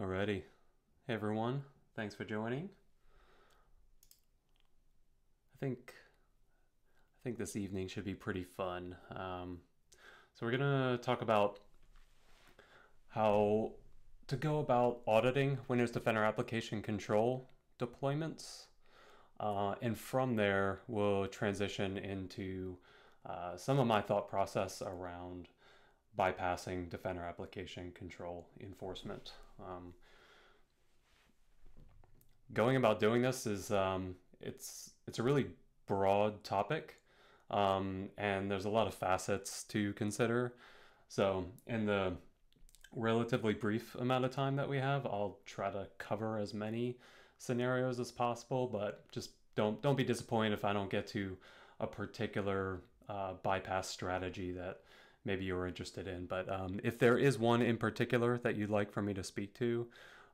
Alrighty. Hey everyone, thanks for joining. I think I think this evening should be pretty fun. Um, so we're gonna talk about how to go about auditing Windows Defender application control deployments. Uh, and from there, we'll transition into uh, some of my thought process around bypassing Defender application control enforcement. Um, going about doing this is um, it's it's a really broad topic, um, and there's a lot of facets to consider. So in the relatively brief amount of time that we have, I'll try to cover as many scenarios as possible, but just don't don't be disappointed if I don't get to a particular uh, bypass strategy that maybe you're interested in. But um, if there is one in particular that you'd like for me to speak to,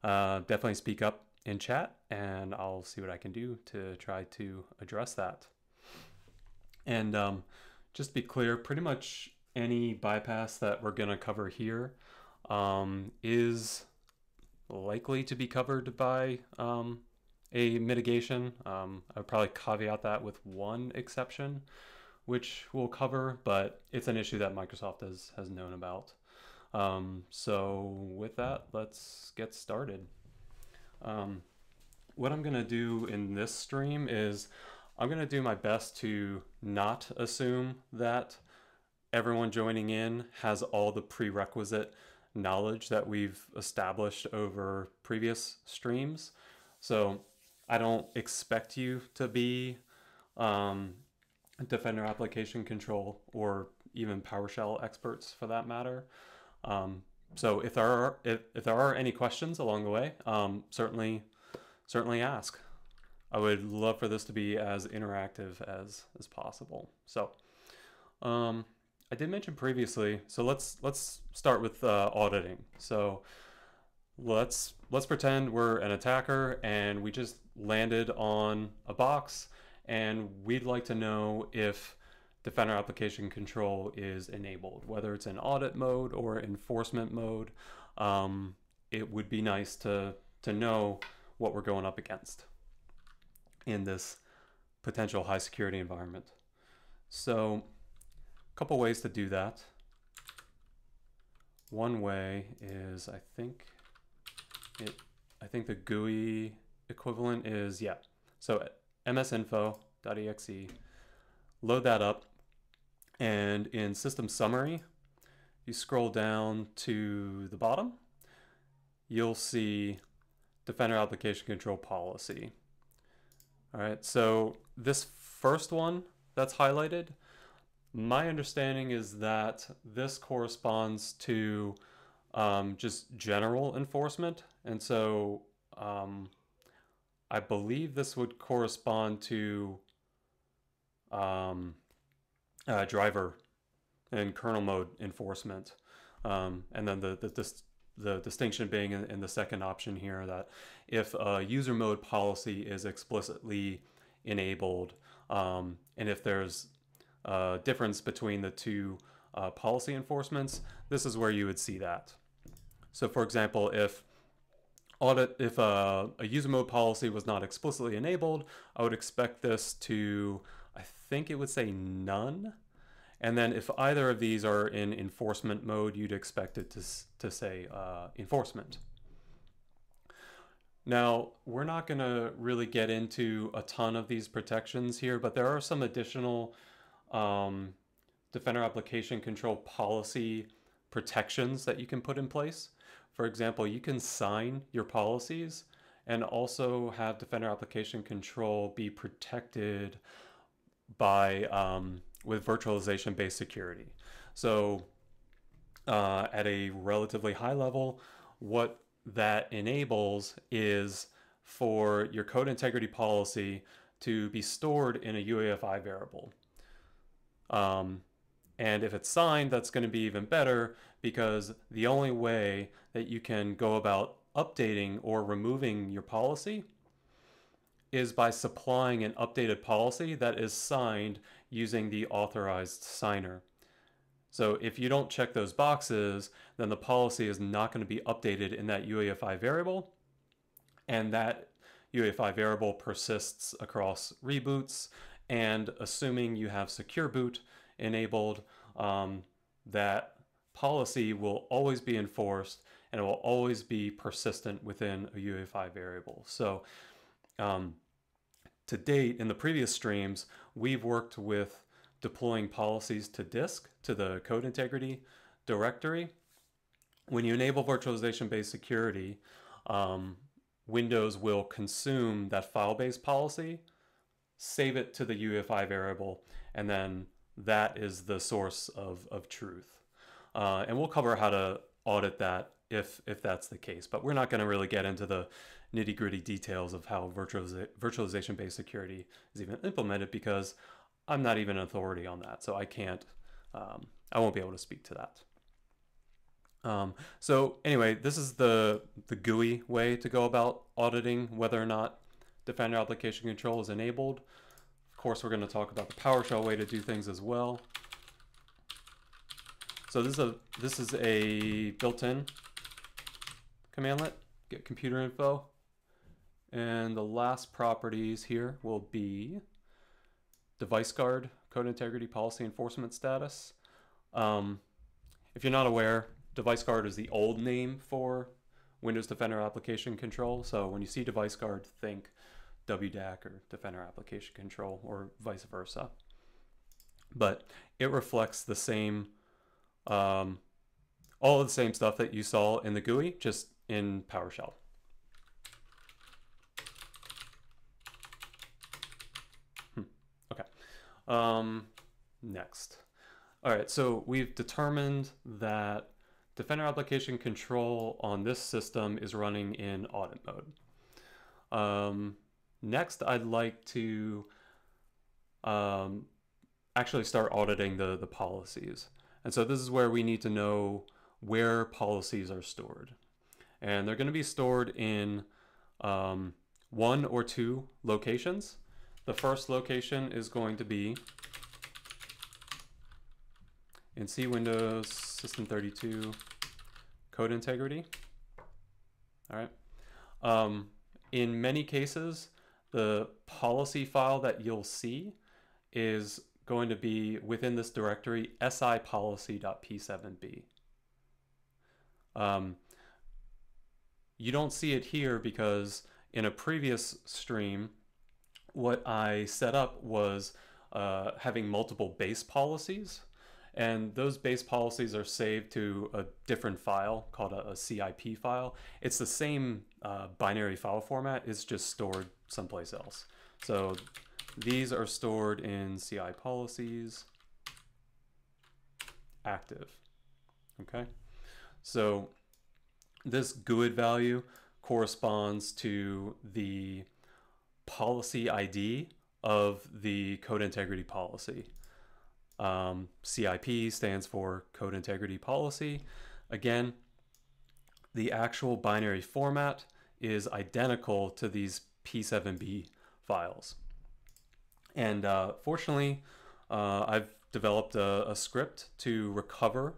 uh, definitely speak up in chat and I'll see what I can do to try to address that. And um, just be clear, pretty much any bypass that we're going to cover here um, is likely to be covered by um, a mitigation. Um, I would probably caveat that with one exception, which we'll cover, but it's an issue that Microsoft has, has known about. Um, so with that, let's get started. Um, what I'm going to do in this stream is I'm going to do my best to not assume that everyone joining in has all the prerequisite knowledge that we've established over previous streams. So I don't expect you to be um, Defender application control or even PowerShell experts for that matter. Um, so if there are if, if there are any questions along the way, um, certainly certainly ask. I would love for this to be as interactive as as possible. So um, I did mention previously. So let's let's start with uh, auditing. So let's let's pretend we're an attacker and we just landed on a box and we'd like to know if Defender application control is enabled, whether it's in audit mode or enforcement mode. Um, it would be nice to, to know what we're going up against in this potential high security environment. So a couple ways to do that. One way is I think it I think the GUI equivalent is yeah. So msinfo.exe load that up and in system summary, you scroll down to the bottom, you'll see Defender Application Control Policy. All right, so this first one that's highlighted, my understanding is that this corresponds to um, just general enforcement. And so um, I believe this would correspond to um, uh, driver and kernel mode enforcement. Um, and then the, the, this, the distinction being in, in, the second option here that if a user mode policy is explicitly enabled um, and if there's a difference between the two uh, policy enforcements, this is where you would see that. So for example, if audit if a, a user mode policy was not explicitly enabled, I would expect this to I think it would say none. And then if either of these are in enforcement mode, you'd expect it to, to say uh, enforcement. Now, we're not going to really get into a ton of these protections here, but there are some additional um, Defender application control policy protections that you can put in place. For example, you can sign your policies and also have Defender application control be protected by um, with virtualization based security. So uh, at a relatively high level, what that enables is for your code integrity policy to be stored in a UEFI variable. Um, and if it's signed, that's going to be even better because the only way that you can go about updating or removing your policy is by supplying an updated policy that is signed using the authorized signer. So if you don't check those boxes, then the policy is not going to be updated in that UEFI variable. And that UEFI variable persists across reboots. And assuming you have secure boot enabled, um, that policy will always be enforced and it will always be persistent within a UEFI variable. So um, to date, in the previous streams, we've worked with deploying policies to disk, to the code integrity directory. When you enable virtualization-based security, um, Windows will consume that file-based policy, save it to the UEFI variable, and then that is the source of, of truth. Uh, and we'll cover how to audit that if if that's the case. But we're not going to really get into the nitty gritty details of how virtualiza- virtualization based security is even implemented because I'm not even an authority on that. So I can't, um, I won't be able to speak to that. Um, so anyway, this is the, the GUI way to go about auditing whether or not Defender application control is enabled. Of course, we're going to talk about the PowerShell way to do things as well. So this is a this is a built-in commandlet, get computer info. And the last properties here will be device guard, code integrity policy enforcement status. Um, if you're not aware, device guard is the old name for Windows Defender application control. So when you see device guard, think WDAC or Defender application control or vice versa. But it reflects the same, um, all of the same stuff that you saw in the GUI, just in PowerShell. Hmm. Okay. Um, next. All right, so we've determined that Defender application control on this system is running in audit mode. Um, next, I'd like to um, actually start auditing the, the policies. And so this is where we need to know where policies are stored and they're going to be stored in um, one or two locations. The first location is going to be in C Windows System 32 code integrity. All right. Um, in many cases, the policy file that you'll see is going to be within this directory sipolicy.p7b. Um, you don't see it here because in a previous stream, what I set up was uh, having multiple base policies. And those base policies are saved to a different file called a, a CIP file. It's the same uh, binary file format, it's just stored someplace else. So these are stored in CI policies active. Okay, so this GUID value corresponds to the policy ID of the code integrity policy. Um, CIP stands for code integrity policy. Again, the actual binary format is identical to these P7B files. And uh, fortunately, uh, I've developed a, a, script to recover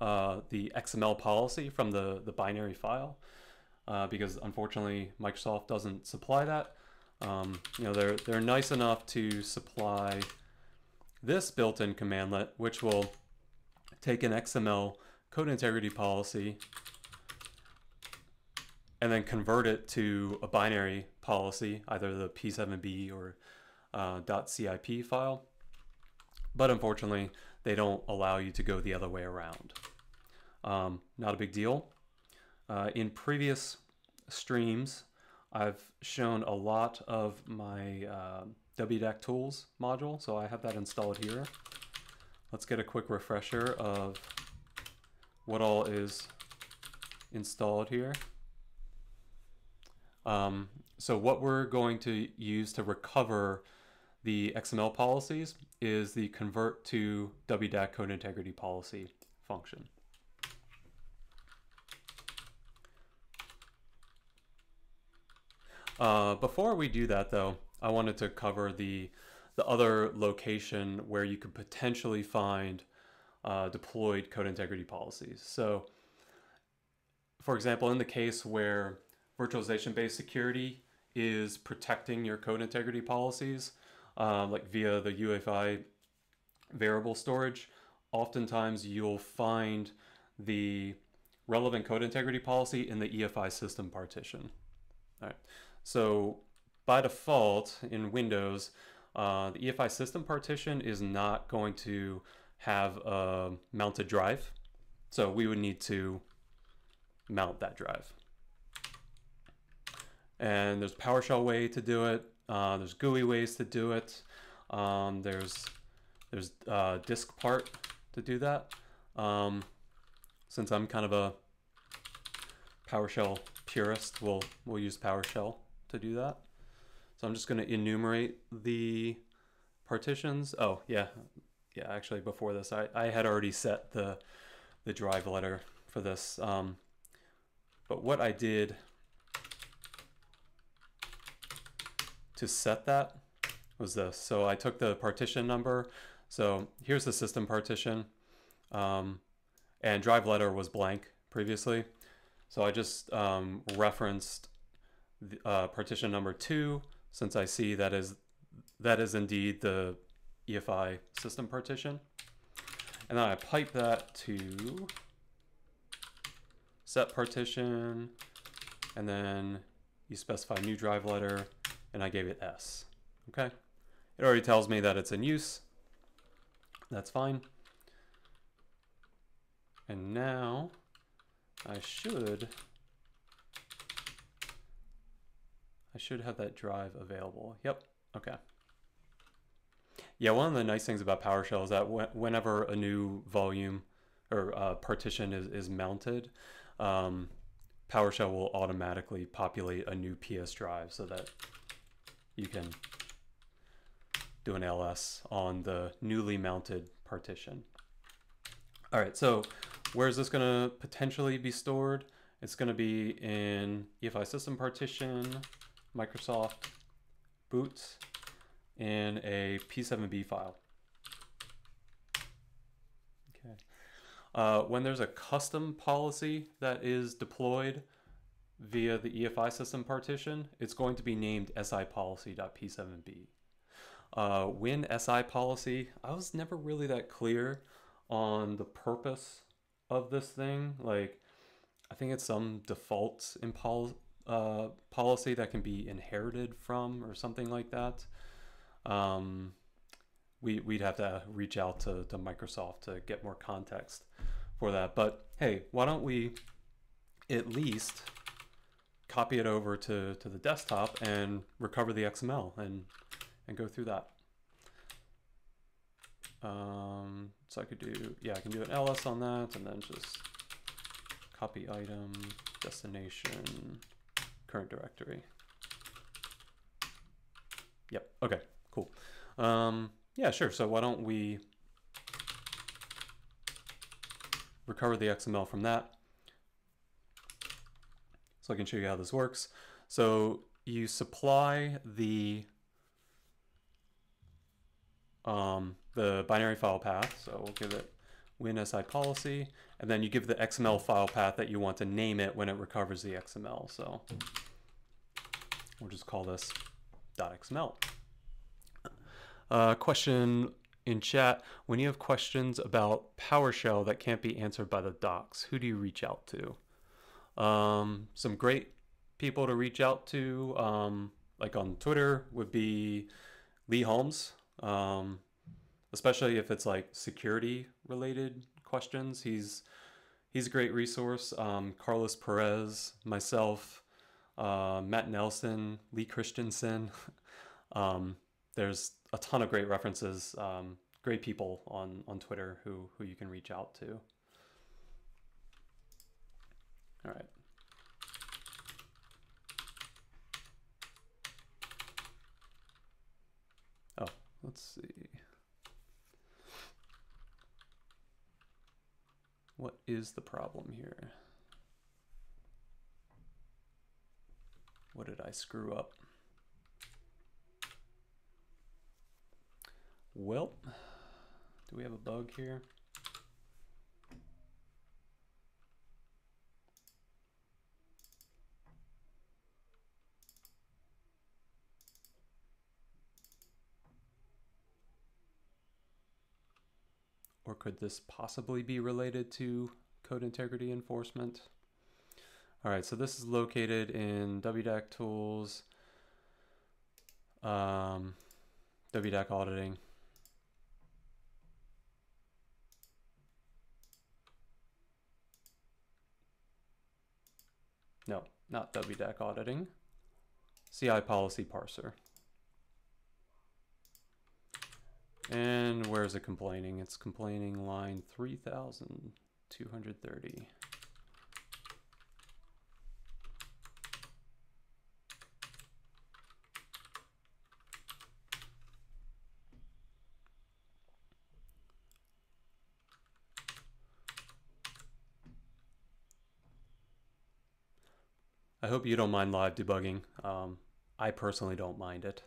uh, the XML policy from the, the binary file uh, because unfortunately Microsoft doesn't supply that. Um, you know, they're, they're nice enough to supply this built-in commandlet, which will take an XML code integrity policy and then convert it to a binary policy, either the P7B or uh, .cip file. But unfortunately, they don't allow you to go the other way around. Um, not a big deal. Uh, in previous streams, I've shown a lot of my uh, WDAC tools module, so I have that installed here. Let's get a quick refresher of what all is installed here. Um, so what we're going to use to recover the XML policies is the convert to WDAC code integrity policy function. Uh, before we do that though, I wanted to cover the, the other location where you could potentially find uh, deployed code integrity policies. So, for example, in the case where virtualization-based security is protecting your code integrity policies, uh, like via the UEFI variable storage, oftentimes you'll find the relevant code integrity policy in the EFI system partition. All right. So by default in Windows, uh, the EFI system partition is not going to have a mounted drive. So we would need to mount that drive. And there's PowerShell way to do it. Uh, there's GUI ways to do it. Um, there's there's uh, disk part to do that. Um, since I'm kind of a PowerShell purist, we'll we'll use PowerShell to do that. So I'm just going to enumerate the partitions. Oh yeah, yeah. Actually, before this, I I had already set the the drive letter for this. Um, but what I did to set that was this. So I took the partition number. So here's the system partition. Um, and drive letter was blank previously. So I just um, referenced uh, partition number two, since I see that is that is indeed the EFI system partition. And then I pipe that to set partition, and then you specify new drive letter, and I gave it S. Okay, it already tells me that it's in use. That's fine. And now I should I should have that drive available. Yep. Okay. Yeah, one of the nice things about PowerShell is that whenever a new volume or uh, partition is, is mounted, um, PowerShell will automatically populate a new PS drive so that you can do an ls on the newly mounted partition. All right, so where is this going to potentially be stored? It's going to be in EFI system partition, Microsoft boots in a P7B file. Okay. Uh, when there's a custom policy that is deployed via the EFI system partition, it's going to be named sipolicy.p7b. Uh, when SI policy, I was never really that clear on the purpose of this thing. Like, I think it's some default in uh, policy that can be inherited from or something like that. Um, we, we'd have to reach out to, to Microsoft to get more context for that. But hey, why don't we at least copy it over to, to the desktop and recover the XML and and go through that. Um, so I could do, yeah, I can do an ls on that and then just copy item, destination, current directory. Yep, okay, cool. Um, yeah, sure, so why don't we recover the XML from that. So I can show you how this works. So you supply the um, the binary file path. So we'll give it WinSI policy, and then you give the XML file path that you want to name it when it recovers the XML. So we'll just call this .xml. Uh, question in chat, when you have questions about PowerShell that can't be answered by the docs, who do you reach out to? Um, some great people to reach out to, um, like on Twitter, would be Lee Holmes um, especially if it's like security related questions. He's he's a great resource. Um, Carlos Perez, myself, uh, Matt Nelson, Lee Christensen. um, there's a ton of great references, um, great people on on Twitter who who you can reach out to. All right. Oh, let's see. What is the problem here? What did I screw up? Well, do we have a bug here? Could this possibly be related to code integrity enforcement? All right, so this is located in WDAC tools, um, WDAC auditing. No, not WDAC auditing. CI policy parser. And where's it complaining? It's complaining line 3230. I hope you don't mind live debugging. Um, I personally don't mind it.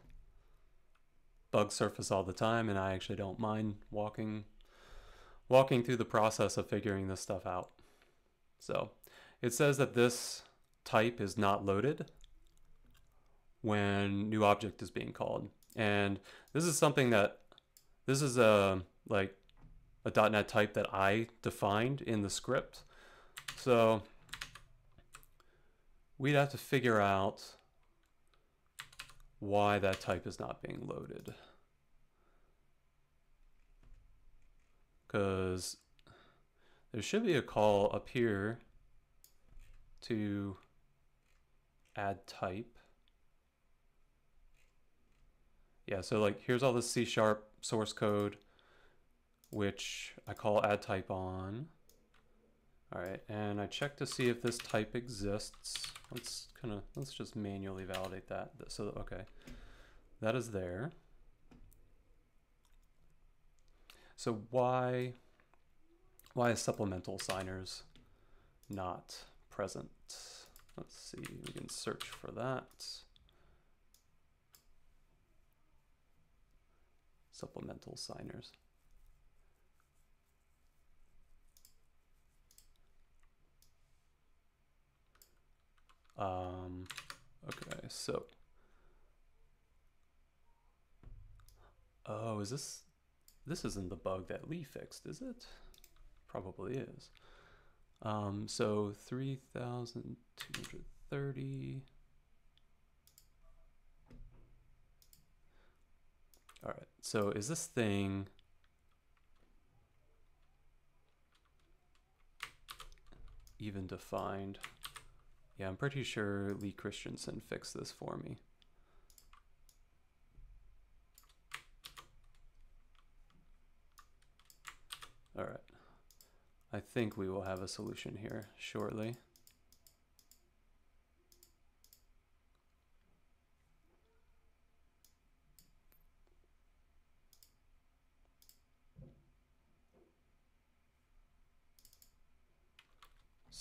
Bugs surface all the time, and I actually don't mind walking walking through the process of figuring this stuff out. So it says that this type is not loaded when new object is being called. And this is something that this is a like a .NET type that I defined in the script. So we'd have to figure out why that type is not being loaded. Because there should be a call up here to add type. Yeah, so like here's all the C sharp source code, which I call add type on. All right, and I check to see if this type exists. Let's kind of, let's just manually validate that. So, okay, that is there. So why, why is supplemental signers not present? Let's see, we can search for that. Supplemental signers. Um, okay, so. Oh, is this, this isn't the bug that Lee fixed, is it? Probably is. Um, so 3,230. All right, so is this thing even defined? Yeah, I'm pretty sure Lee Christensen fixed this for me. All right. I think we will have a solution here shortly.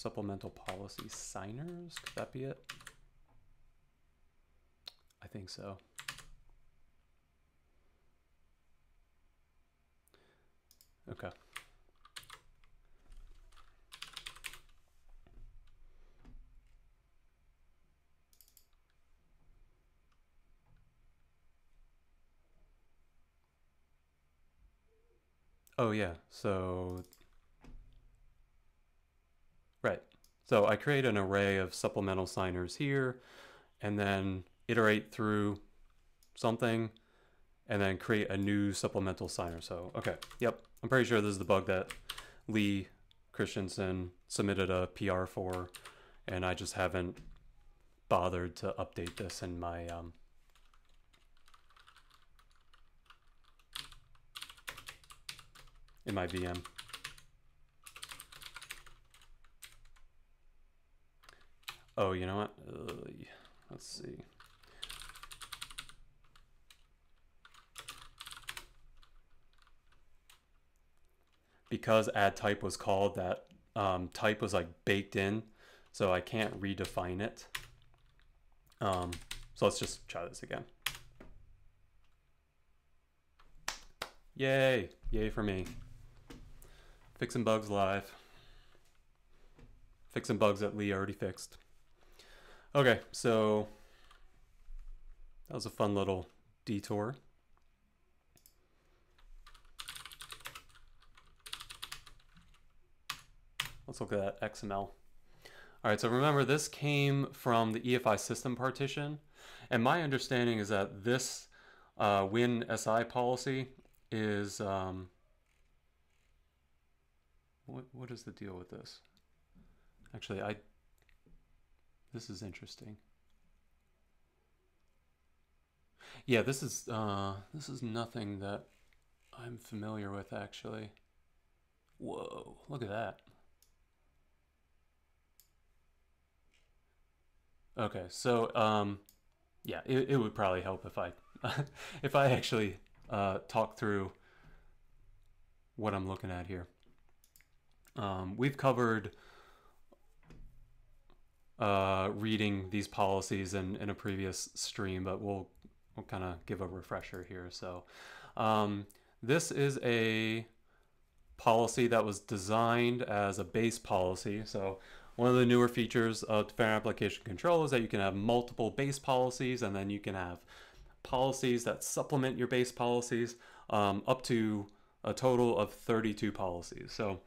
Supplemental policy signers, could that be it? I think so. Okay. Oh yeah, so right. So I create an array of supplemental signers here and then iterate through something and then create a new supplemental signer. So, okay, yep. I'm pretty sure this is the bug that Lee Christensen submitted a PR for and I just haven't bothered to update this in my um, in my VM. Oh, you know what? Uh, let's see. Because add type was called, that um, type was like baked in, so I can't redefine it. Um, so let's just try this again. Yay! Yay for me. Fixing bugs live. Fixing bugs that Lee already fixed. Okay, so that was a fun little detour. let's look at that XML. All right, so remember this came from the EFI system partition. And my understanding is that this uh, WinSI policy is, um, what, what is the deal with this? Actually, I, this is interesting. Yeah, this is, uh, this is nothing that I'm familiar with actually. Whoa, look at that. Okay, so um, yeah, it, it would probably help if I if I actually uh, talk through what I'm looking at here. Um, we've covered uh, reading these policies in, in a previous stream, but we'll we'll kind of give a refresher here. So um, this is a policy that was designed as a base policy. So one of the newer features of Defender Application Control is that you can have multiple base policies and then you can have policies that supplement your base policies um, up to a total of 32 policies. So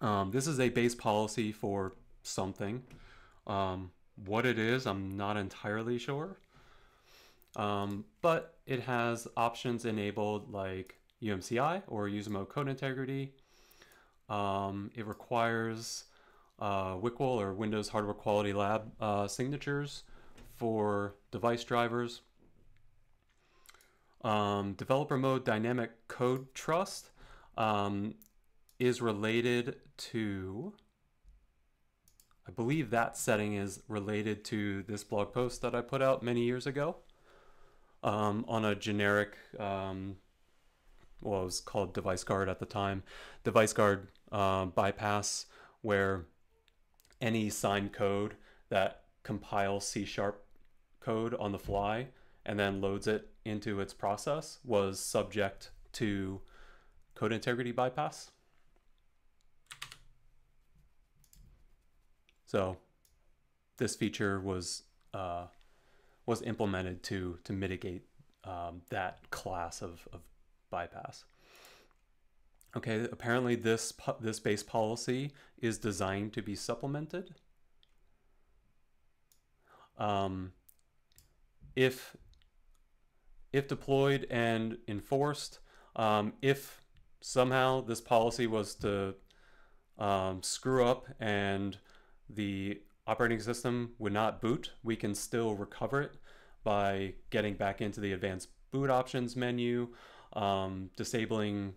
um, this is a base policy for something. Um, what it is, I'm not entirely sure. Um, but it has options enabled like UMCI or user mode code integrity. Um, it requires uh, or Windows Hardware Quality Lab uh, signatures for device drivers. Um, developer mode dynamic code trust um, is related to, I believe that setting is related to this blog post that I put out many years ago um, on a generic, um, well, it was called device guard at the time, device guard uh, bypass where any signed code that compiles C sharp code on the fly and then loads it into its process was subject to code integrity bypass. So this feature was uh, was implemented to to mitigate um, that class of, of bypass. Okay, apparently this this base policy is designed to be supplemented. Um, if if deployed and enforced, um, if somehow this policy was to um, screw up and the operating system would not boot, we can still recover it by getting back into the advanced boot options menu, um, disabling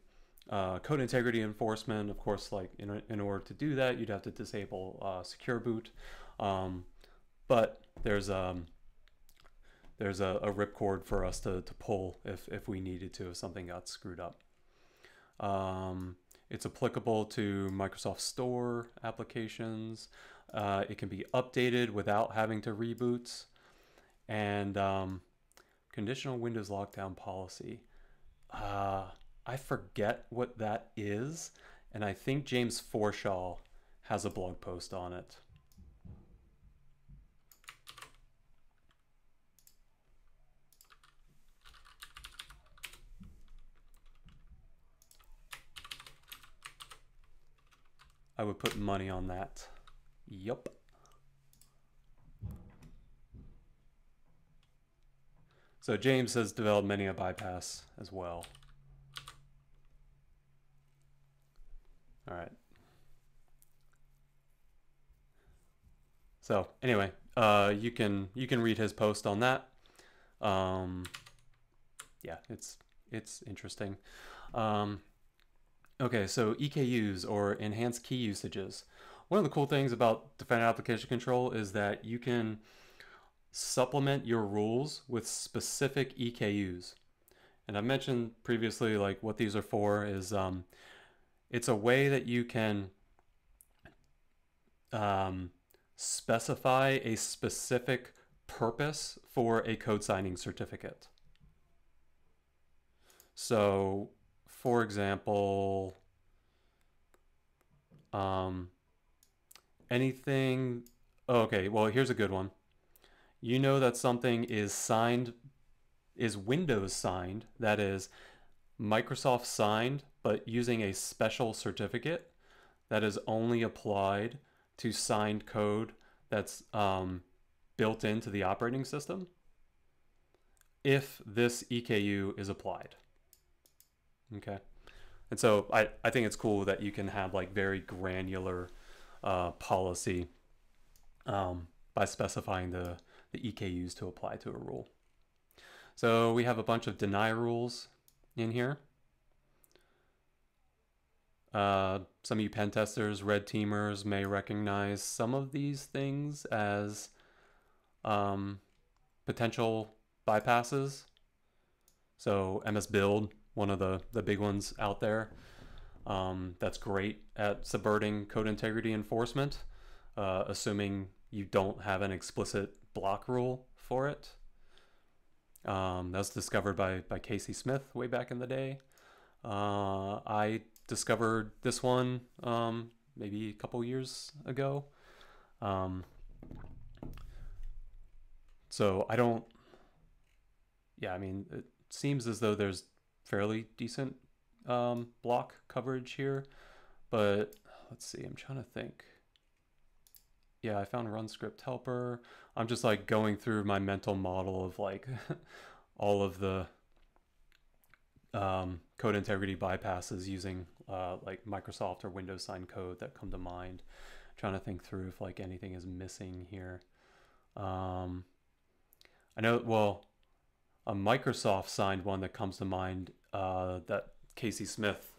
uh, code integrity enforcement. Of course, like in, in order to do that, you'd have to disable uh, secure boot. Um, but there's um, there's a, a ripcord for us to, to pull if, if we needed to, if something got screwed up. Um, it's applicable to Microsoft Store applications. Uh, it can be updated without having to reboot. And um, conditional Windows lockdown policy. Uh, I forget what that is. And I think James Forshaw has a blog post on it. I would put money on that. Yup. So James has developed many a bypass as well. All right. So anyway, uh, you can you can read his post on that. Um, yeah, it's it's interesting. Um, Okay, so EKUs or enhanced key usages. One of the cool things about Defender Application Control is that you can supplement your rules with specific EKUs. And I mentioned previously, like what these are for is um, it's a way that you can um, specify a specific purpose for a code signing certificate. So for example, um, anything. Oh, okay, well, here's a good one. You know that something is signed, is Windows signed, that is Microsoft signed, but using a special certificate that is only applied to signed code that's um, built into the operating system if this EKU is applied. Okay. And so I, I think it's cool that you can have like very granular uh, policy um, by specifying the, the EKUs to apply to a rule. So we have a bunch of deny rules in here. Uh, some of you pen testers, red teamers may recognize some of these things as um, potential bypasses. So MS Build, one of the, the big ones out there, um, that's great at subverting code integrity enforcement, uh, assuming you don't have an explicit block rule for it. Um, that was discovered by, by Casey Smith way back in the day. Uh, I discovered this one um, maybe a couple years ago. Um, so I don't, yeah, I mean, it seems as though there's fairly decent um, block coverage here, but let's see, I'm trying to think. Yeah, I found run script helper. I'm just like going through my mental model of like all of the um, code integrity bypasses using uh, like Microsoft or Windows signed code that come to mind. trying to think through if like anything is missing here. Um, I know, well, a Microsoft signed one that comes to mind uh, that Casey Smith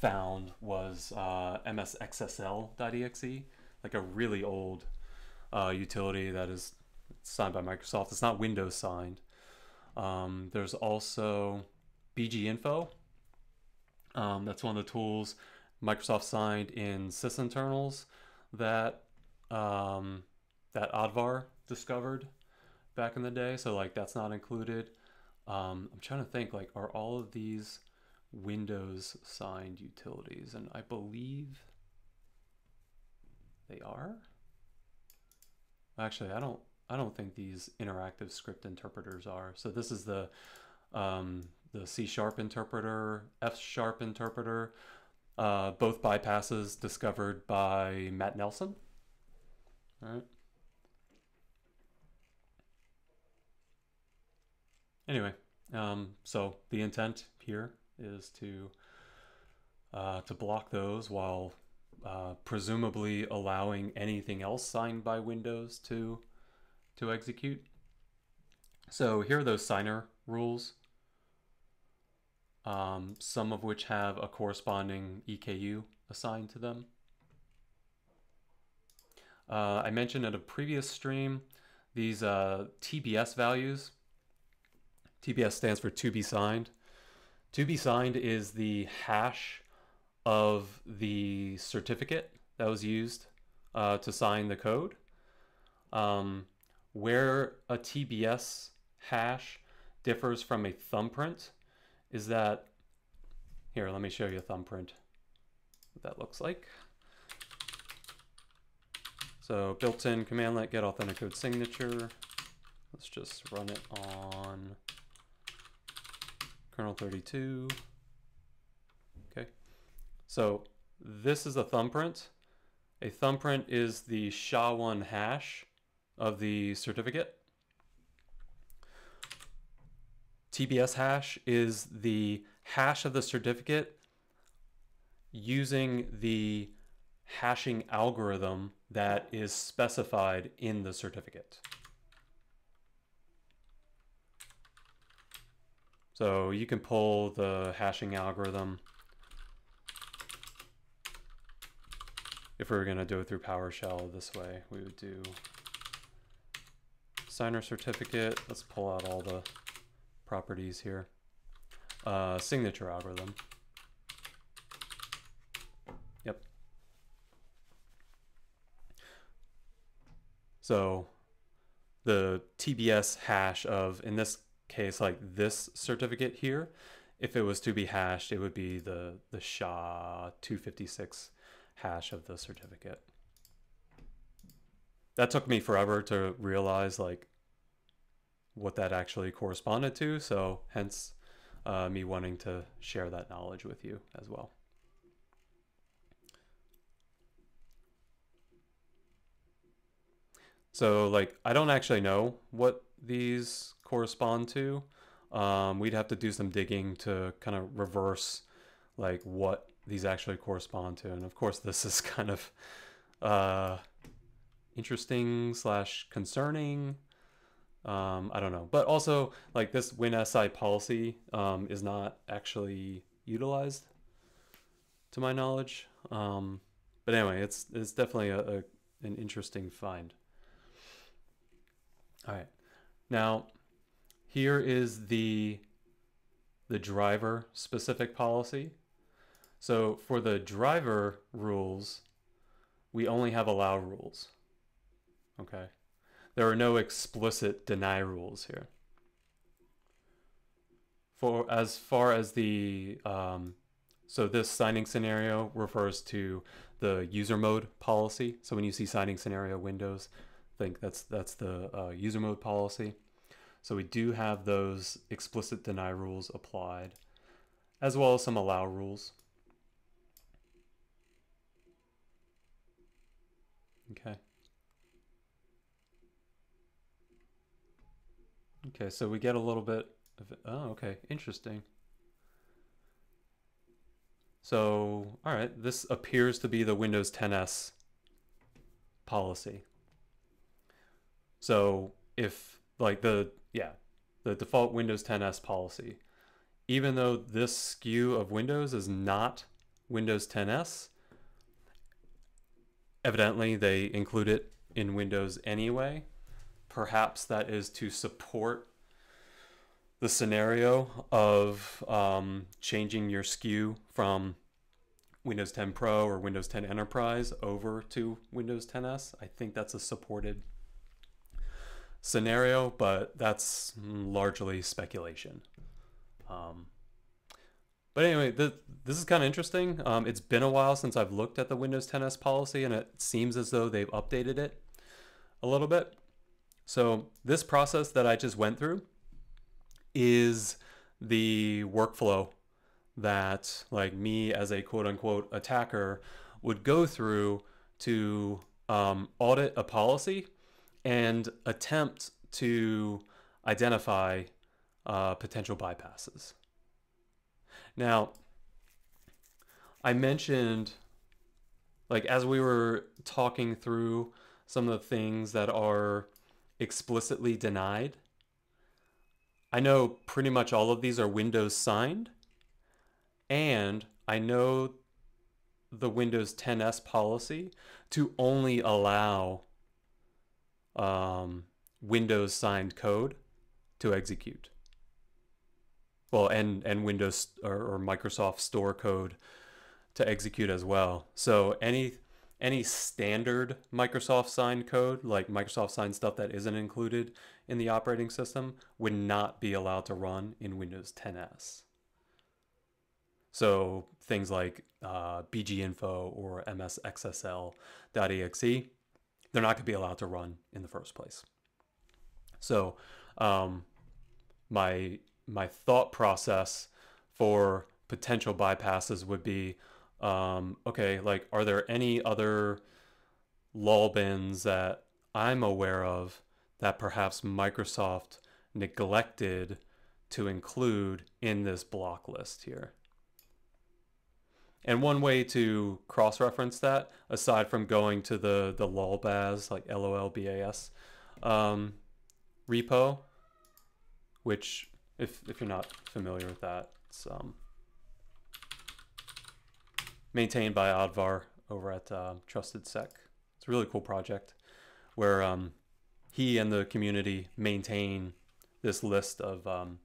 found was uh, msxsl.exe, like a really old uh, utility that is signed by Microsoft. It's not Windows signed. Um, there's also BGInfo. Um, that's one of the tools Microsoft signed in sysinternals that um, that Advar discovered back in the day. So like that's not included. Um, I'm trying to think like are all of these Windows signed utilities? And I believe they are. Actually, I don't I don't think these interactive script interpreters are. So this is the um, the C sharp interpreter, F sharp interpreter, uh, both bypasses discovered by Matt Nelson. All right. Anyway, um, so the intent here is to uh, to block those while uh, presumably allowing anything else signed by Windows to to execute. So here are those signer rules, um, some of which have a corresponding EKU assigned to them. Uh, I mentioned at a previous stream these uh, TBS values. TBS stands for to be signed. To be signed is the hash of the certificate that was used uh, to sign the code. Um, where a TBS hash differs from a thumbprint is that, here, let me show you a thumbprint, what that looks like. So built-in commandlet get authenticode signature. Let's just run it on kernel 32. Okay, so this is a thumbprint. A thumbprint is the SHA-1 hash of the certificate. TBS hash is the hash of the certificate using the hashing algorithm that is specified in the certificate. So you can pull the hashing algorithm if we were going to do it through PowerShell this way, we would do signer certificate. Let's pull out all the properties here. Uh, signature algorithm. Yep. So the TBS hash of, in this case like this certificate here, if it was to be hashed, it would be the, the SHA-256 hash of the certificate. That took me forever to realize like what that actually corresponded to, so hence uh, me wanting to share that knowledge with you as well. So like, I don't actually know what these correspond to. Um, we'd have to do some digging to kind of reverse like what these actually correspond to. And of course this is kind of uh, interesting slash concerning. Um, I don't know. But also like this WinSI policy um, is not actually utilized to my knowledge. Um, but anyway, it's it's definitely a, a an interesting find. All right, now here is the the driver specific policy. So for the driver rules, we only have allow rules. Okay, there are no explicit deny rules here. For as far as the um, so this signing scenario refers to the user mode policy. So when you see signing scenario windows, think that's that's the uh, user mode policy. So we do have those explicit deny rules applied, as well as some allow rules. Okay. Okay, so we get a little bit of, oh, okay, interesting. So, all right, this appears to be the Windows 10s policy. So if like the, yeah, the default Windows 10s policy, even though this SKU of Windows is not Windows 10s, evidently they include it in Windows anyway. Perhaps that is to support the scenario of um, changing your SKU from Windows 10 Pro or Windows 10 Enterprise over to Windows 10s. I think that's a supported scenario, but that's largely speculation. Um, but anyway, th this is kind of interesting. Um, it's been a while since I've looked at the Windows 10s policy, and it seems as though they've updated it a little bit. So this process that I just went through is the workflow that like me as a quote unquote attacker would go through to um, audit a policy and attempt to identify uh, potential bypasses. Now, I mentioned, like, as we were talking through some of the things that are explicitly denied, I know pretty much all of these are Windows signed, and I know the Windows 10s policy to only allow um, Windows signed code to execute. Well, and, and Windows or, or Microsoft Store code to execute as well. So any any standard Microsoft signed code, like Microsoft signed stuff that isn't included in the operating system, would not be allowed to run in Windows 10s. So things like uh, bginfo or msxsl.exe, they're not going to be allowed to run in the first place. So um, my my thought process for potential bypasses would be, um, okay, like are there any other lol bins that I'm aware of that perhaps Microsoft neglected to include in this block list here? And one way to cross-reference that, aside from going to the the lolbas like LOLBAS um, repo, which if if you're not familiar with that, it's um, maintained by Advar over at uh, Trusted Sec. It's a really cool project where um, he and the community maintain this list of um,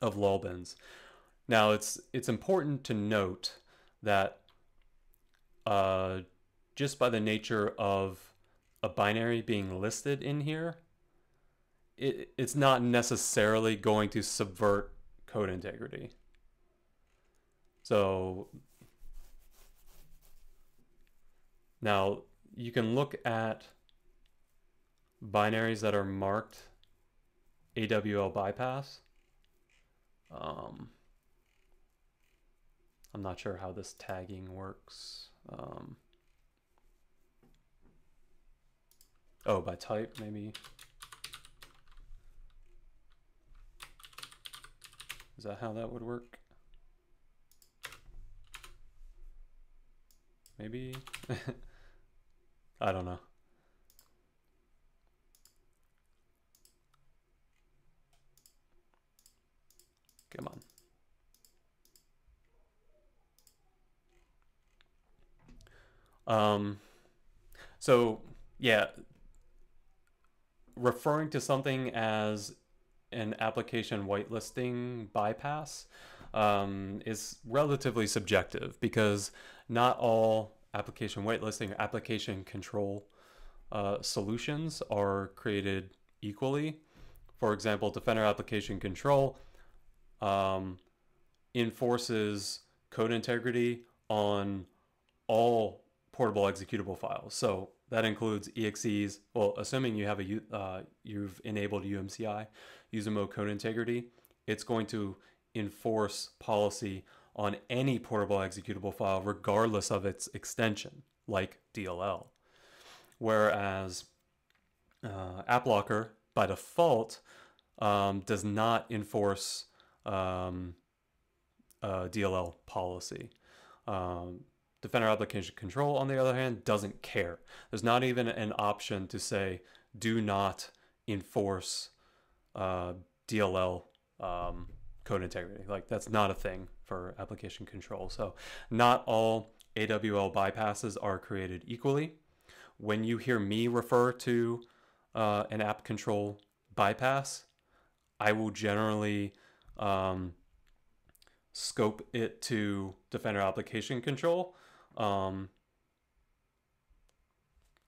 of lolbins. Now it's it's important to note that uh, just by the nature of a binary being listed in here, it, it's not necessarily going to subvert code integrity. So now you can look at binaries that are marked AWL bypass. Um, I'm not sure how this tagging works. Um, Oh, by type, maybe. Is that how that would work? Maybe? I don't know. Come on. Um, so yeah, referring to something as an application whitelisting bypass um, is relatively subjective because not all application whitelisting or application control uh, solutions are created equally. For example, Defender Application Control um, enforces code integrity on all portable executable files. So that includes exes. Well, assuming you have a uh, you've enabled UMCI, user mode code integrity, it's going to enforce policy on any portable executable file, regardless of its extension, like DLL. Whereas uh, AppLocker, by default, um, does not enforce um, DLL policy. Um, Defender Application Control, on the other hand, doesn't care. There's not even an option to say, do not enforce uh, DLL um, code integrity. Like that's not a thing for application control. So not all AWL bypasses are created equally. When you hear me refer to uh, an app control bypass, I will generally um, scope it to Defender application control. Um,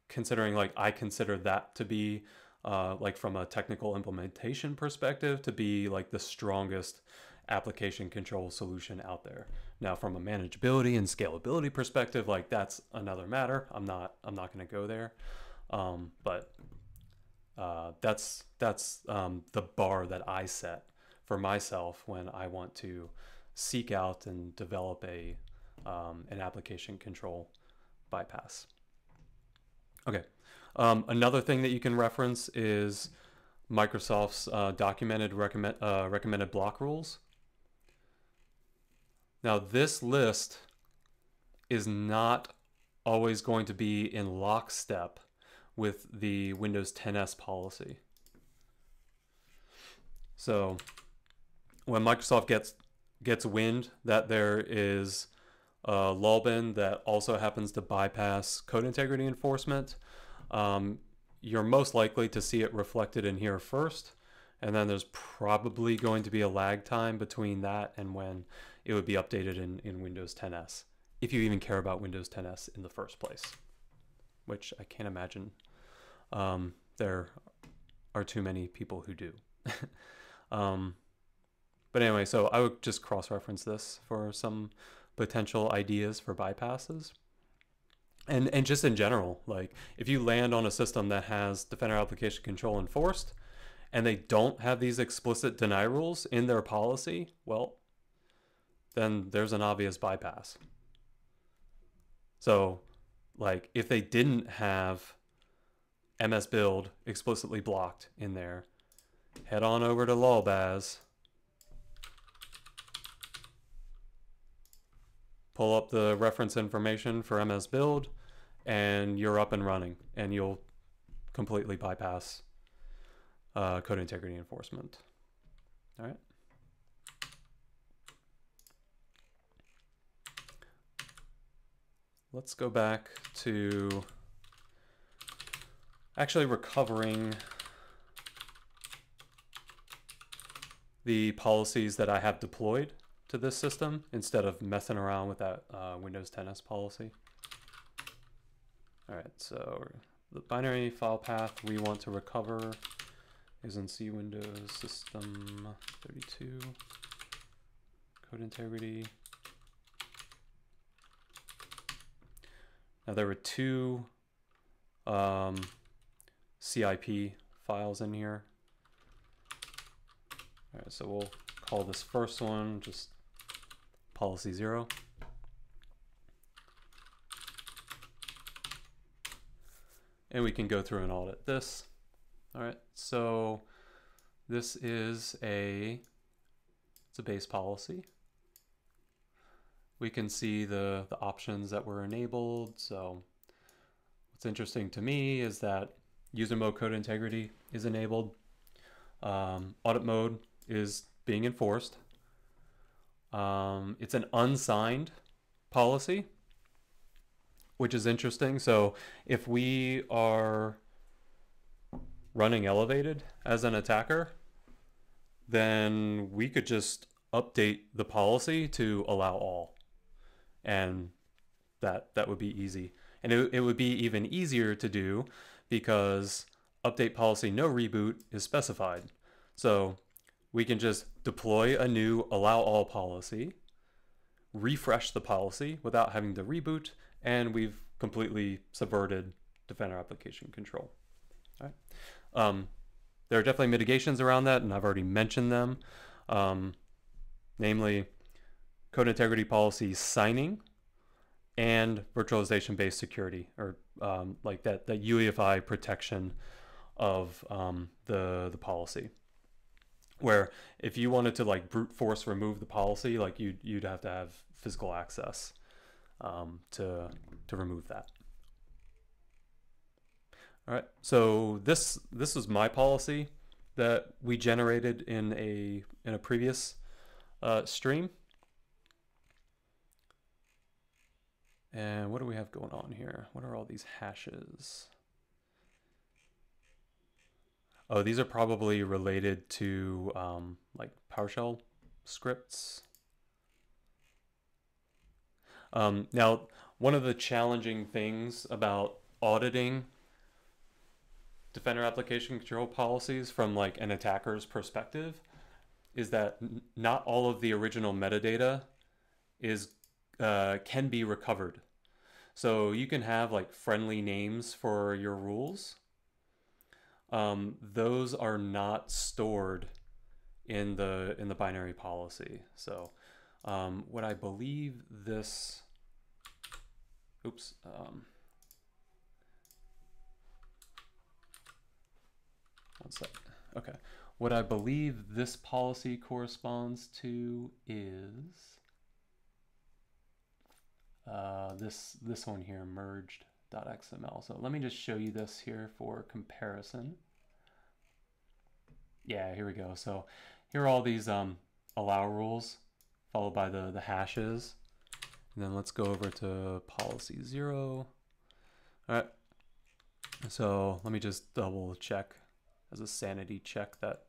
considering like I consider that to be uh, like from a technical implementation perspective to be like the strongest application control solution out there. Now from a manageability and scalability perspective, like that's another matter. I'm not I'm not going to go there. Um, but uh, that's that's um, the bar that I set for myself when I want to seek out and develop a um, an application control bypass. Okay, um, another thing that you can reference is Microsoft's uh, documented recommend, uh, recommended block rules. Now this list is not always going to be in lockstep with the Windows 10s policy. So when Microsoft gets gets wind that there is a LOLBin that also happens to bypass code integrity enforcement, um, you're most likely to see it reflected in here first. And then there's probably going to be a lag time between that and when it would be updated in, in Windows 10s, if you even care about Windows 10s in the first place, which I can't imagine um, there are too many people who do. um, but anyway, so I would just cross-reference this for some potential ideas for bypasses. And and just in general like if you land on a system that has defender application control enforced and they don't have these explicit deny rules in their policy well then there's an obvious bypass. So like if they didn't have ms build explicitly blocked in there head on over to lolbaz pull up the reference information for MS Build, and you're up and running, and you'll completely bypass uh, code integrity enforcement. All right. Let's go back to actually recovering the policies that I have deployed to this system instead of messing around with that uh, Windows 10s policy. All right, so the binary file path we want to recover is in C Windows System 32, code integrity. Now there were two um, CIP files in here. All right, so we'll call this first one just policy zero. and we can go through and audit this. All right, so this is a, it's a base policy. We can see the, the options that were enabled. So what's interesting to me is that user mode code integrity is enabled. Um, audit mode is being enforced. Um, it's an unsigned policy, which is interesting. So if we are running elevated as an attacker, then we could just update the policy to allow all. And that that would be easy. And it, it would be even easier to do because update policy no reboot is specified. So we can just deploy a new allow all policy, refresh the policy without having to reboot, and we've completely subverted Defender application control. All right. Um, there are definitely mitigations around that, and I've already mentioned them. Um, namely, code integrity policy signing and virtualization based security, or um, like that, that UEFI protection of um, the, the policy. Where if you wanted to like brute force remove the policy, like you'd, you'd have to have physical access um, to, to remove that. All right, so this this is my policy that we generated in a in a previous uh, stream. And what do we have going on here? What are all these hashes? Oh, these are probably related to um, like PowerShell scripts. Um, now, one of the challenging things about auditing Defender application control policies from like an attacker's perspective is that not all of the original metadata is uh, can be recovered. So you can have like friendly names for your rules. Um, those are not stored in the in the binary policy. So um, what I believe this, oops, um, one sec. Okay. What I believe this policy corresponds to is uh, this this one here, merged.xml. So let me just show you this here for comparison. Yeah, here we go. So here are all these um, allow rules followed by the, the hashes. And then let's go over to policy zero. All right. So let me just double check as a sanity check that,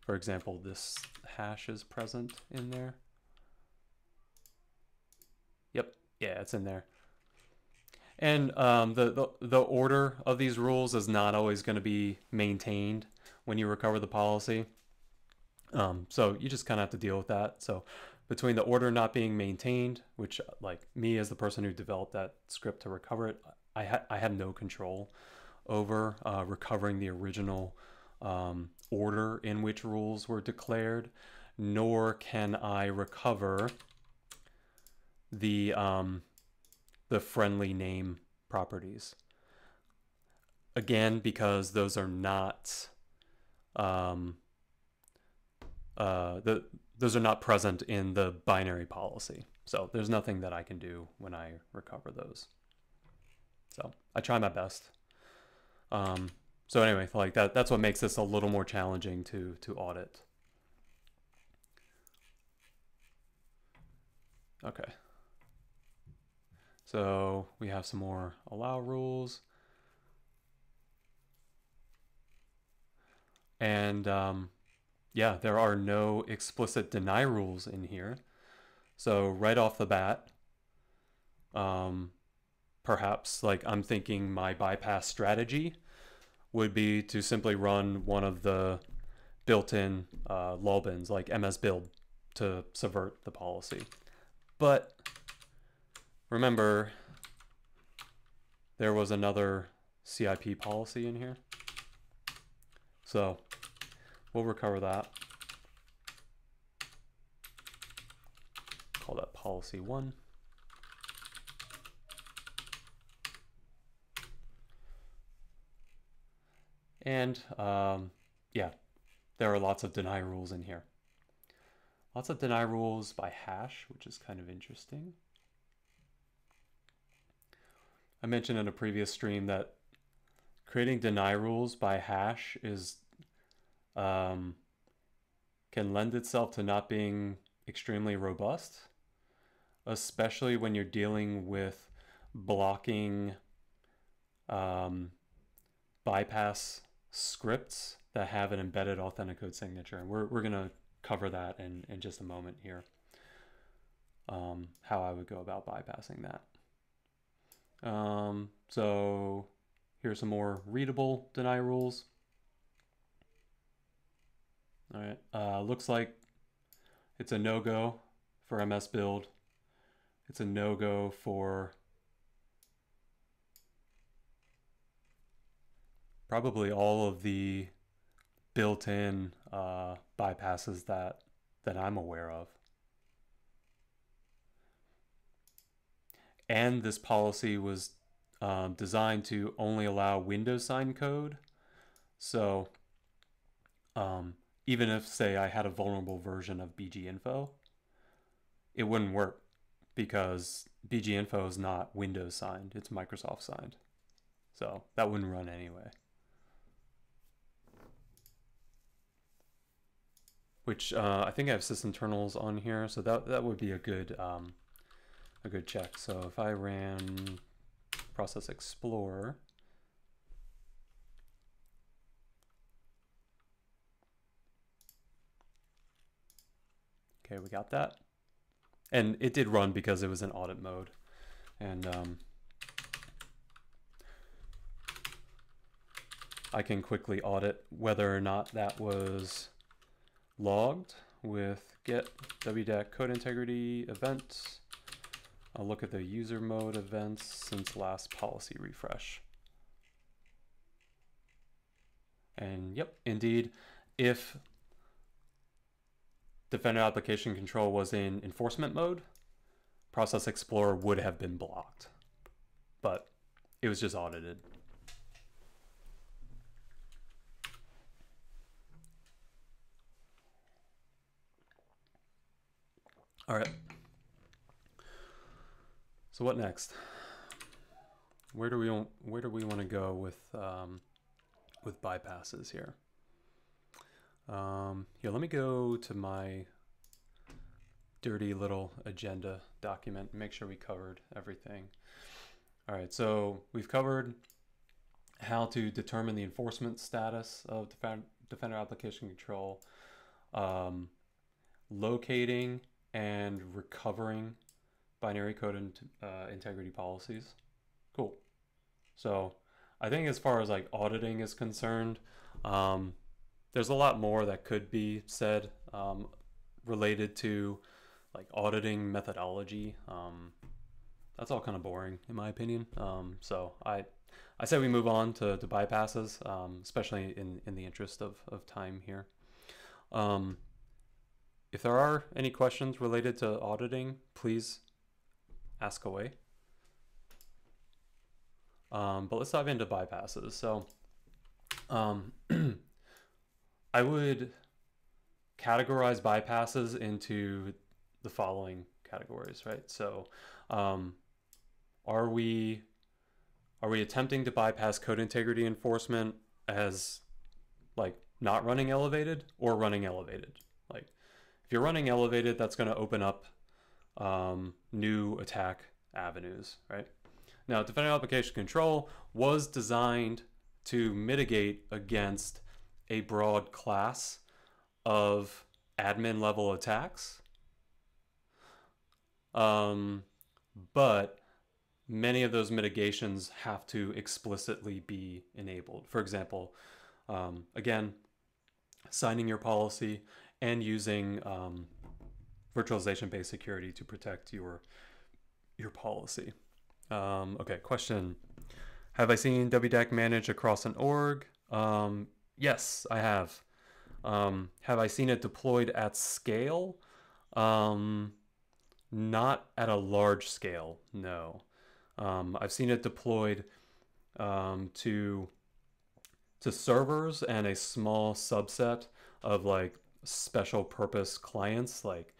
for example, this hash is present in there. Yep, yeah, it's in there. And um, the, the, the order of these rules is not always going to be maintained when you recover the policy. Um, so you just kind of have to deal with that. So between the order not being maintained, which like me as the person who developed that script to recover it, I, ha I have no control over uh, recovering the original um, order in which rules were declared, nor can I recover the um, the friendly name properties. Again, because those are not um, uh, the those are not present in the binary policy. So there's nothing that I can do when I recover those. So I try my best. Um, so anyway, like that, that's what makes this a little more challenging to, to audit. Okay. So we have some more allow rules. And um, yeah, there are no explicit deny rules in here. So right off the bat, um, perhaps like I'm thinking my bypass strategy would be to simply run one of the built-in uh, like MS build to subvert the policy. But remember, there was another CIP policy in here. So we'll recover that. Call that policy one. And um, yeah, there are lots of deny rules in here. Lots of deny rules by hash, which is kind of interesting. I mentioned in a previous stream that creating deny rules by hash is um, can lend itself to not being extremely robust, especially when you're dealing with blocking um, bypass scripts that have an embedded Authenticode signature. And we're, we're going to cover that in, in just a moment here, um, how I would go about bypassing that. Um, so here's some more readable deny rules. All right, uh, looks like it's a no-go for MS build. It's a no-go for probably all of the built-in uh, bypasses that that I'm aware of. And this policy was um, designed to only allow Windows sign code. So um, even if, say, I had a vulnerable version of BGInfo, it wouldn't work because BGInfo is not Windows signed, it's Microsoft signed. So that wouldn't run anyway. Which uh, I think I have sysinternals on here, so that that would be a good um, a good check. So if I ran Process Explorer, Okay, we got that. And it did run because it was in audit mode. And um, I can quickly audit whether or not that was logged with get wdaq code integrity events. I'll look at the user mode events since last policy refresh. And yep, indeed, if Defender Application Control was in enforcement mode, Process Explorer would have been blocked. But it was just audited. All right. So what next? Where do we want, where do we want to go with um, with bypasses here? Um, here, let me go to my dirty little agenda document make sure we covered everything. All right, so we've covered how to determine the enforcement status of Defender Application Control, um, locating and recovering binary code and uh, integrity policies. Cool. So I think as far as like auditing is concerned, um, there's a lot more that could be said um, related to like auditing methodology. Um, that's all kind of boring in my opinion. Um, so I, I say we move on to, to bypasses, um, especially in, in the interest of, of time here. Um, if there are any questions related to auditing, please ask away. Um, but let's dive into bypasses. So um, I would categorize bypasses into the following categories, right? So, um, are we are we attempting to bypass code integrity enforcement as like not running elevated or running elevated? Like, if you're running elevated, that's going to open up um, new attack avenues, right? Now, Defender Application Control was designed to mitigate against a broad class of admin level attacks. Um, but many of those mitigations have to explicitly be enabled. For example, um, again, signing your policy and using um, virtualization-based security to protect your your policy. Um, okay, question. Have I seen WDAC manage across an org? Um, Yes, I have. Um, have I seen it deployed at scale? Um, not at a large scale, no. Um, I've seen it deployed um, to to servers and a small subset of like special purpose clients like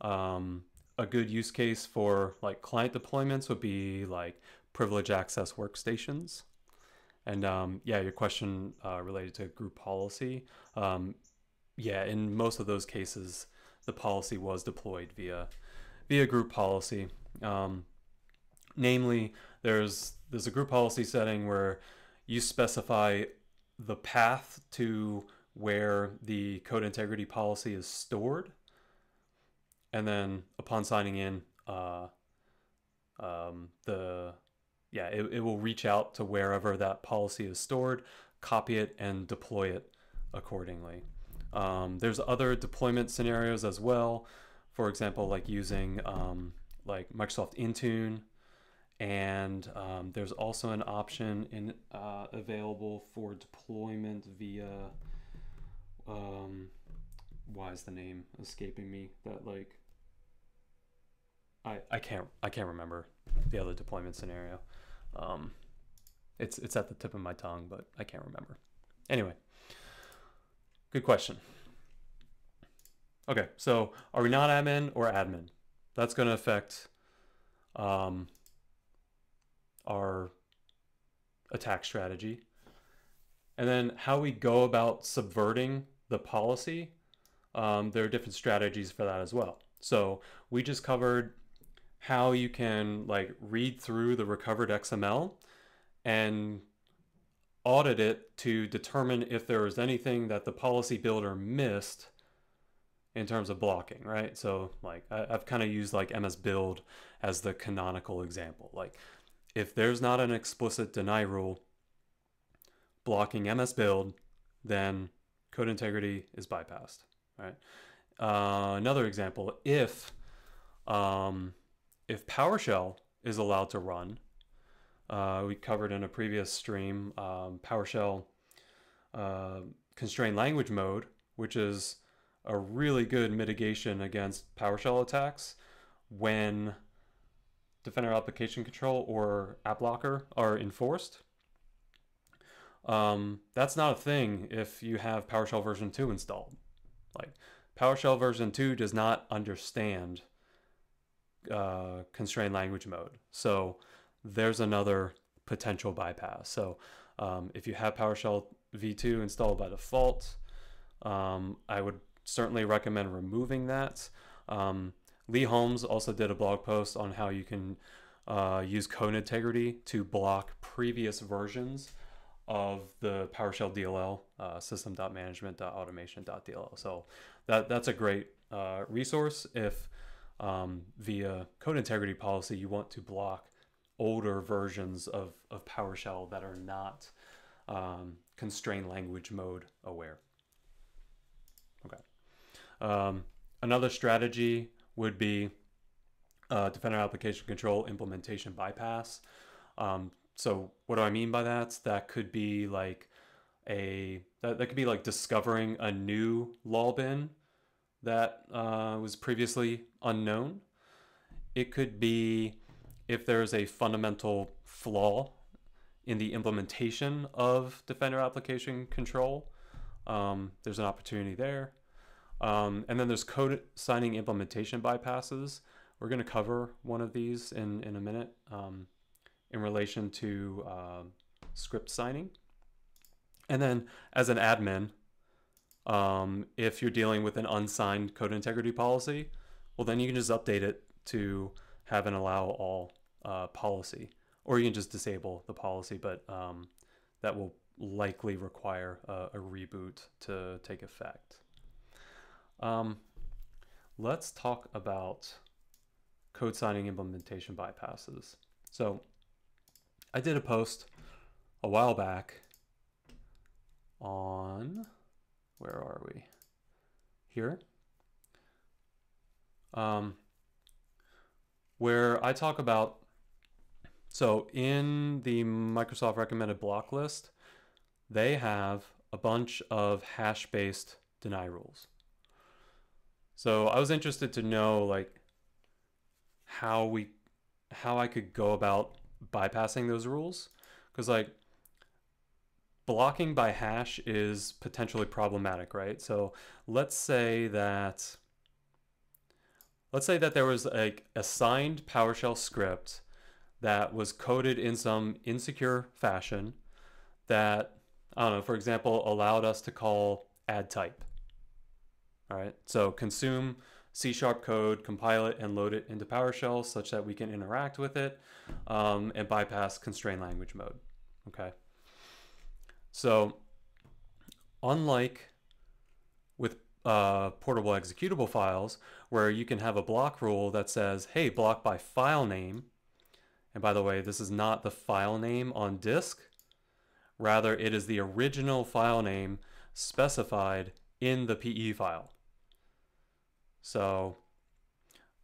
um, a good use case for like client deployments would be like privilege access workstations. And um, yeah your question uh, related to group policy. Um, yeah in most of those cases the policy was deployed via via group policy. Um, namely there's there's a group policy setting where you specify the path to where the code integrity policy is stored. And then upon signing in, uh, um, the yeah, it, it will reach out to wherever that policy is stored, copy it, and deploy it accordingly. Um, there's other deployment scenarios as well. For example, like using um, like Microsoft Intune and um, there's also an option in uh, available for deployment via um, why is the name escaping me that like I, I can't I can't remember the other deployment scenario um, it's it's at the tip of my tongue but I can't remember anyway good question okay so are we not admin or admin that's going to affect um, our attack strategy. And then how we go about subverting the policy, um, there are different strategies for that as well. So we just covered how you can like read through the recovered XML and audit it to determine if there was anything that the policy builder missed in terms of blocking, right? So like I, have kind of used like MS Build as the canonical example. Like if there's not an explicit deny rule blocking MS build, then code integrity is bypassed, right? Uh, another example, if um, if PowerShell is allowed to run, uh, we covered in a previous stream um, PowerShell uh, constrained language mode, which is a really good mitigation against PowerShell attacks when Defender Application Control or AppLocker are enforced. Um, that's not a thing if you have PowerShell version 2 installed. Like PowerShell version 2 does not understand uh, constrained language mode. So there's another potential bypass. So um, if you have PowerShell v2 installed by default, um, I would certainly recommend removing that. Um, Lee Holmes also did a blog post on how you can uh, use code integrity to block previous versions of the PowerShell DLL, uh, system.management.automation.dll. So that, that's a great uh, resource if um, via code integrity policy you want to block older versions of, of PowerShell that are not um, constrained language mode aware. Okay. Um, another strategy would be uh, Defender Application Control implementation bypass. Um, so what do I mean by that? That could be like a that, that could be like discovering a new lol bin that uh, was previously unknown. It could be if there's a fundamental flaw in the implementation of Defender Application Control. Um, there's an opportunity there. Um, and then there's code signing implementation bypasses. We're going to cover one of these in, in a minute um, in relation to uh, script signing. And then as an admin, um, if you're dealing with an unsigned code integrity policy, well, then you can just update it to have an allow all uh, policy, or you can just disable the policy, but um, that will likely require a, a reboot to take effect. Um, let's talk about code signing implementation bypasses. So I did a post a while back on, where are we? Here. Um, where I talk about, so in the Microsoft recommended block list, they have a bunch of hash-based deny rules. So I was interested to know like how we how I could go about bypassing those rules because like blocking by hash is potentially problematic, right? So let's say that let's say that there was a assigned PowerShell script that was coded in some insecure fashion that I don't know, for example, allowed us to call add type. All right, so consume C sharp code, compile it, and load it into PowerShell such that we can interact with it um, and bypass constrained language mode. Okay. So, unlike with uh, portable executable files, where you can have a block rule that says, hey, block by file name. And by the way, this is not the file name on disk. Rather, it is the original file name specified in the PE file. So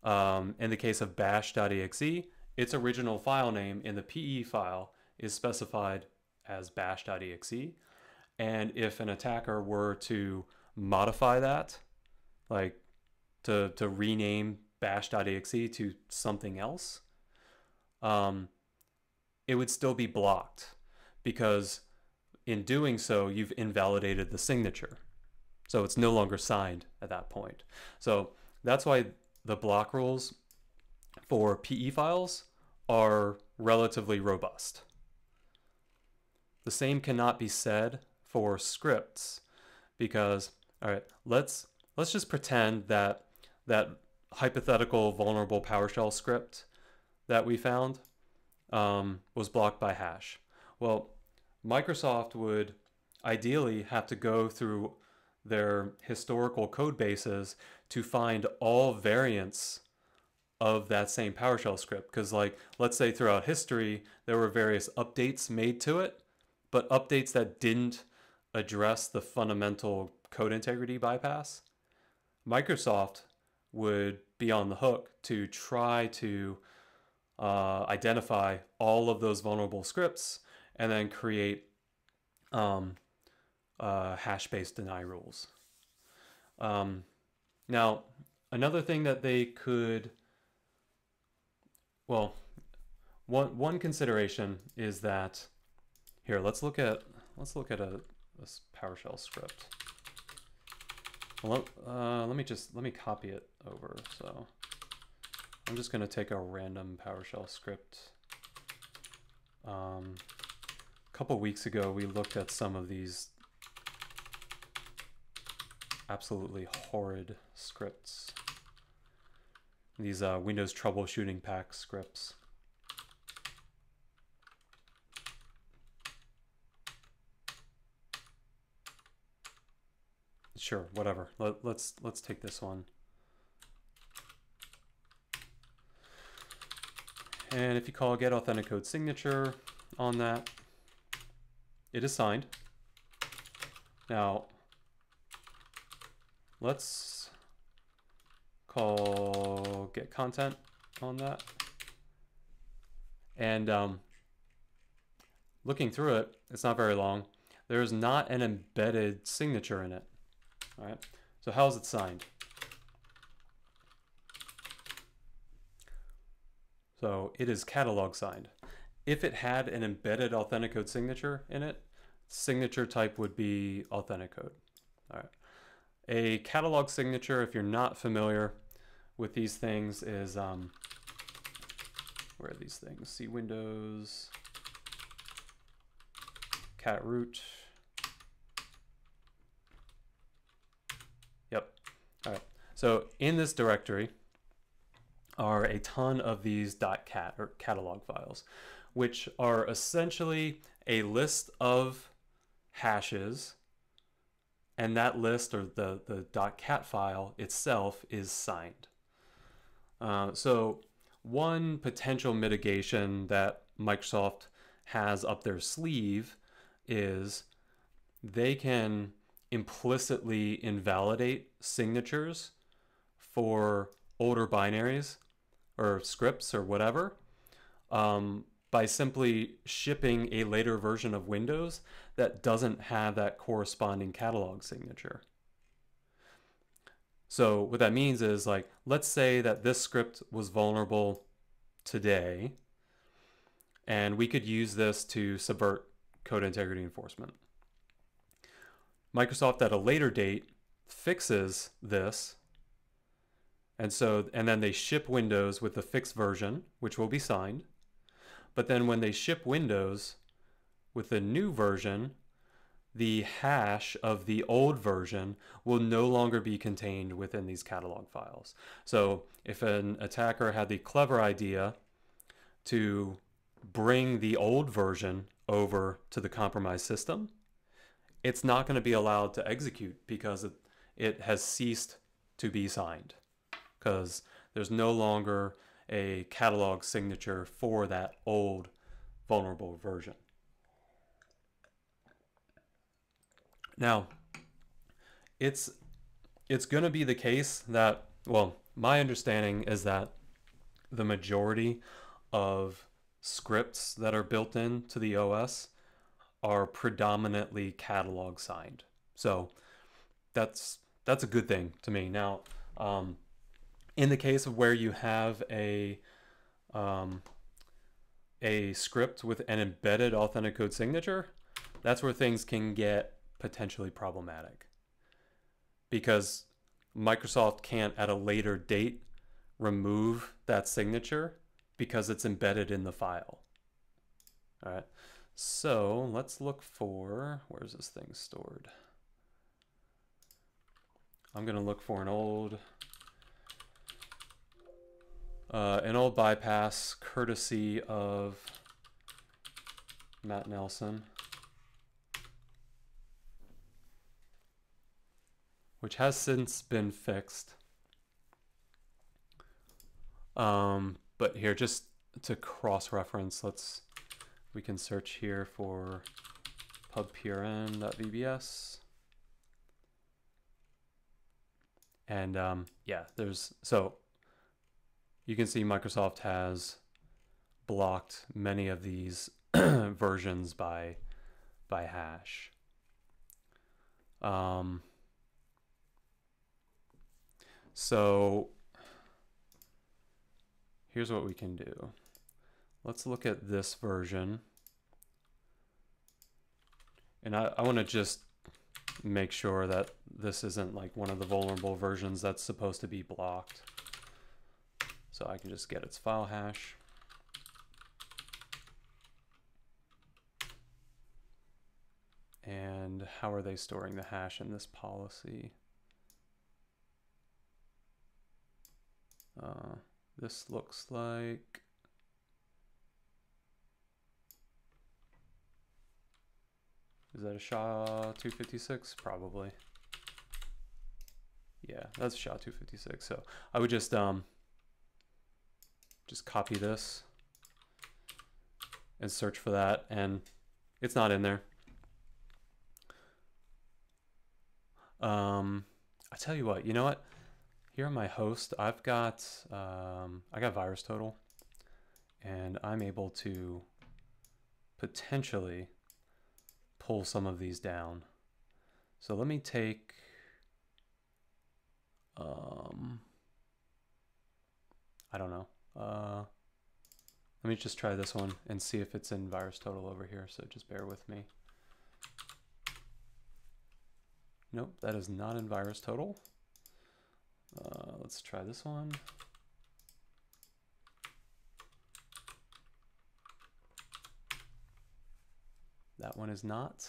um, in the case of bash.exe, its original file name in the PE file is specified as bash.exe. And if an attacker were to modify that, like to, to rename bash.exe to something else, um, it would still be blocked because in doing so, you've invalidated the signature. So it's no longer signed at that point. So that's why the block rules for PE files are relatively robust. The same cannot be said for scripts because, all right, let's, let's just pretend that that hypothetical vulnerable PowerShell script that we found um, was blocked by hash. Well, Microsoft would ideally have to go through their historical code bases to find all variants of that same PowerShell script. Because, like, let's say throughout history, there were various updates made to it, but updates that didn't address the fundamental code integrity bypass. Microsoft would be on the hook to try to uh, identify all of those vulnerable scripts and then create um, uh, hash-based deny rules. Um, now, another thing that they could, well, one one consideration is that here. Let's look at let's look at a, a PowerShell script. Well, uh, let me just let me copy it over. So I'm just going to take a random PowerShell script. Um, a couple weeks ago, we looked at some of these absolutely horrid scripts. These uh, Windows troubleshooting pack scripts. Sure, whatever. Let, let's let's take this one. And if you call get authenticode signature on that, it is signed. Now, let's call get content on that. And um, looking through it, it's not very long. There is not an embedded signature in it. All right. So how is it signed? So it is catalog signed. If it had an embedded authenticode signature in it, signature type would be authenticode. All right. A catalog signature, if you're not familiar with these things, is um, where are these things? C Windows, cat root. Yep. All right. So in this directory are a ton of these .cat or catalog files, which are essentially a list of hashes and that list or the, the .cat file itself is signed. Uh, so one potential mitigation that Microsoft has up their sleeve is they can implicitly invalidate signatures for older binaries or scripts or whatever um, by simply shipping a later version of Windows that doesn't have that corresponding catalog signature. So what that means is like, let's say that this script was vulnerable today, and we could use this to subvert code integrity enforcement, Microsoft at a later date fixes this. And so, and then they ship Windows with the fixed version, which will be signed. But then when they ship Windows with the new version, the hash of the old version will no longer be contained within these catalog files. So if an attacker had the clever idea to bring the old version over to the compromised system, it's not going to be allowed to execute because it, it has ceased to be signed because there's no longer a catalog signature for that old vulnerable version. Now, it's it's going to be the case that well, my understanding is that the majority of scripts that are built into the OS are predominantly catalog signed. So that's that's a good thing to me. Now, um, in the case of where you have a um, a script with an embedded AuthentiCode signature, that's where things can get potentially problematic because Microsoft can't at a later date remove that signature because it's embedded in the file. All right, so let's look for, where's this thing stored? I'm gonna look for an old, uh, an old bypass courtesy of Matt Nelson. which has since been fixed. Um, but here, just to cross-reference, let's we can search here for pubprn.vbs. And um, yeah, there's so you can see Microsoft has blocked many of these versions by by hash. Um, so here's what we can do. Let's look at this version. And I, I want to just make sure that this isn't like one of the vulnerable versions that's supposed to be blocked. So I can just get its file hash. And how are they storing the hash in this policy? Uh, this looks like Is that a SHA-256? Probably. Yeah, that's SHA-256. So I would just um just copy this and search for that and it's not in there. Um I tell you what, you know what? here on my host, I've got um, I got VirusTotal, and I'm able to potentially pull some of these down. So let me take um, I don't know. Uh, let me just try this one and see if it's in virus total over here. So just bear with me. Nope, that is not in VirusTotal. Uh, let's try this one. That one is not.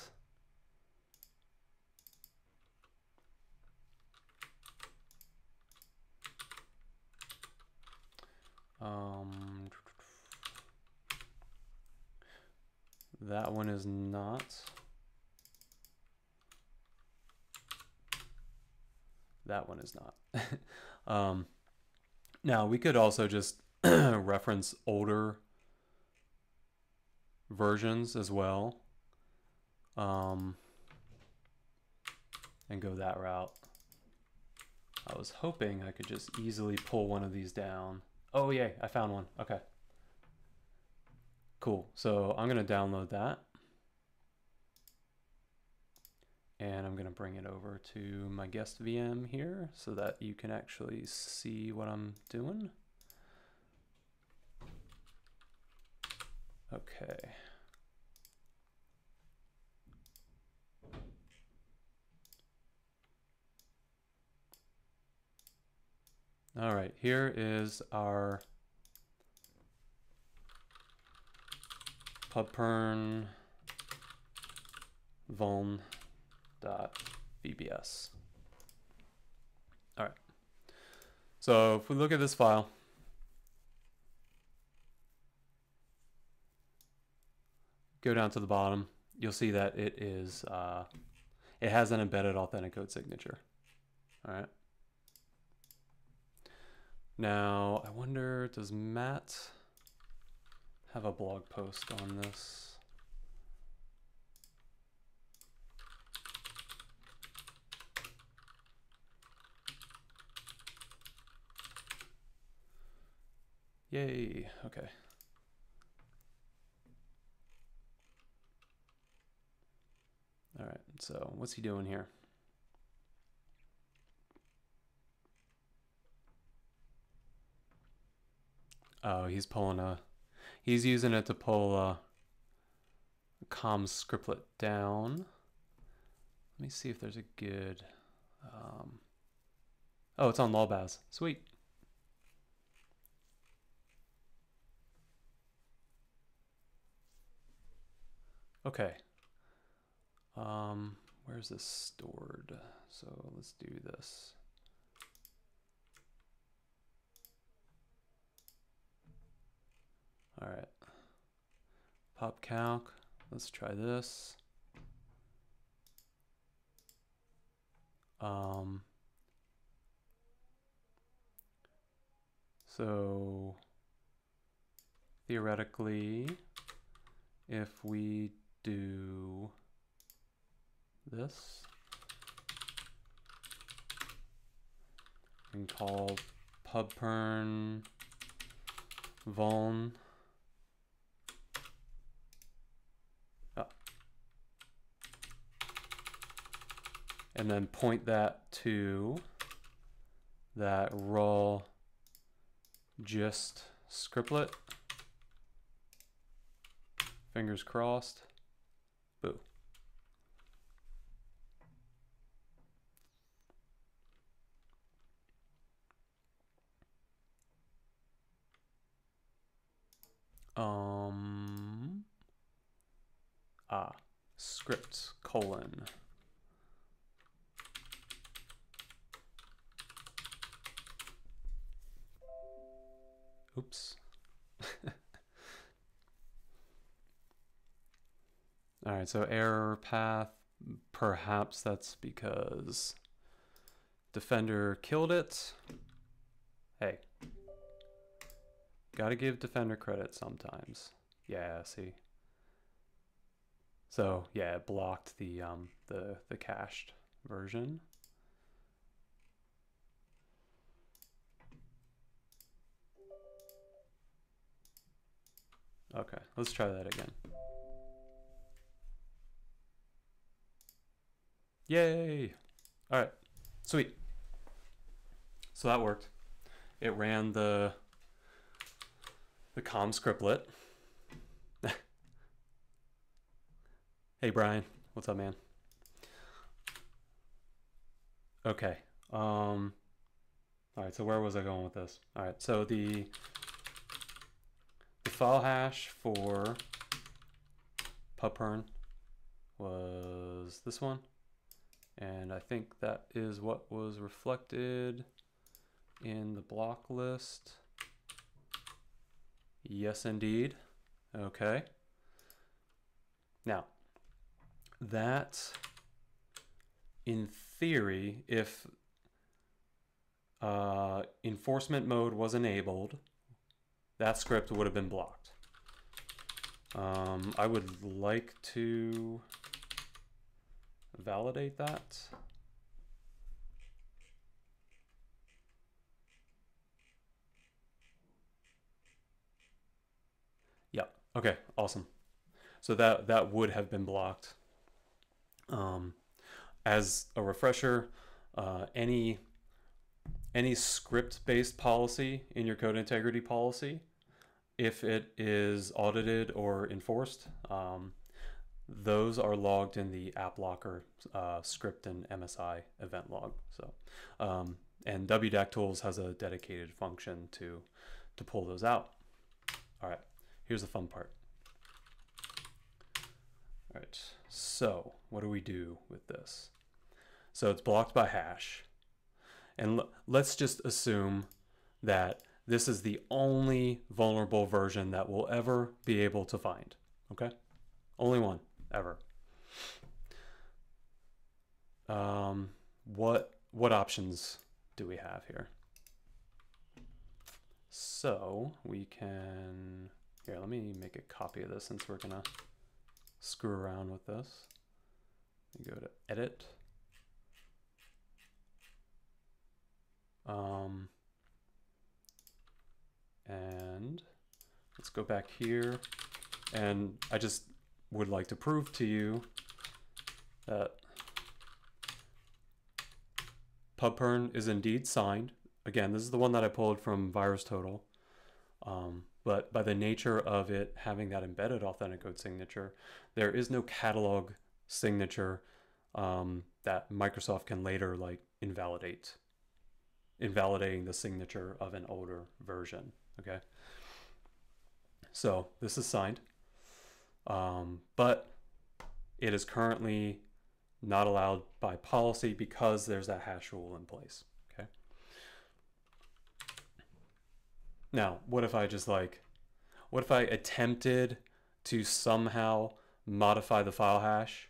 Um, that one is not. That one is not. um, now, we could also just reference older versions as well um, and go that route. I was hoping I could just easily pull one of these down. Oh, yay, I found one. Okay. Cool. So I'm going to download that. And I'm going to bring it over to my guest VM here so that you can actually see what I'm doing. Okay. Right, here is our pubpern vuln dot vbs. All right. So if we look at this file, go down to the bottom, you'll see that it is uh, it has an embedded authenticode signature. All right. Now I wonder, does Matt have a blog post on this? Yay, okay. All right, so what's he doing here? Oh, he's pulling a, he's using it to pull a, com scriptlet down. Let me see if there's a good, um, oh, it's on Lawbaz. Sweet. Okay. Um, where's this stored? So let's do this. All right. Pop calc. Let's try this. Um, so theoretically, if we do this and call pubpern vuln and then point that to that raw gist scriptlet fingers crossed Boo. Um, ah, script colon. Oops. All right, so error path, perhaps that's because defender killed it. Hey, gotta give defender credit sometimes. Yeah, see. So yeah, it blocked the um the the cached version. Okay, let's try that again. Yay! All right, sweet. So that worked. It ran the the com scriptlet. hey Brian, what's up, man? Okay. Um. All right. So where was I going with this? All right. So the the file hash for pubpern was this one. And I think that is what was reflected in the block list. Yes, indeed. Okay. Now, that in theory, if uh, enforcement mode was enabled, that script would have been blocked. Um, I would like to validate that. Yeah, okay, awesome. So that, that would have been blocked. Um, as a refresher, uh, any, any script-based policy in your code integrity policy, if it is audited or enforced, um, those are logged in the app locker uh, script and MSI event log. So um, and WDAC Tools has a dedicated function to, to pull those out. All right, here's the fun part. All right, so what do we do with this? So it's blocked by hash. And let's just assume that this is the only vulnerable version that we'll ever be able to find. Okay? Only one, ever. Um, what what options do we have here? So we can, here, let me make a copy of this since we're gonna screw around with this. go to edit. Um, and let's go back here. And I just would like to prove to you that PubPern is indeed signed. Again, this is the one that I pulled from VirusTotal. Um, but by the nature of it having that embedded AuthentiCode signature, there is no catalog signature um, that Microsoft can later like invalidate, invalidating the signature of an older version. Okay. So this is signed, um, but it is currently not allowed by policy because there's that hash rule in place. Okay. Now, what if I just like, what if I attempted to somehow modify the file hash?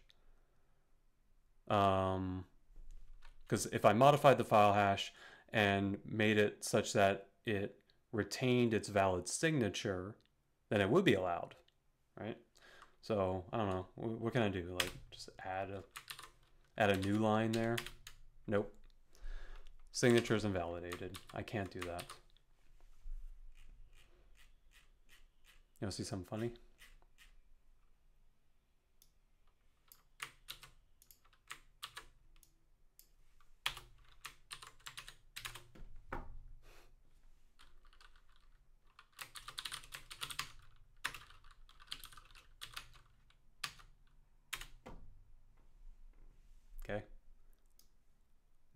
Um, because if I modified the file hash and made it such that it retained its valid signature, then it would be allowed, right? So I don't know. What can I do? Like just add a add a new line there? Nope. Signature is invalidated. I can't do that. You want to see something funny?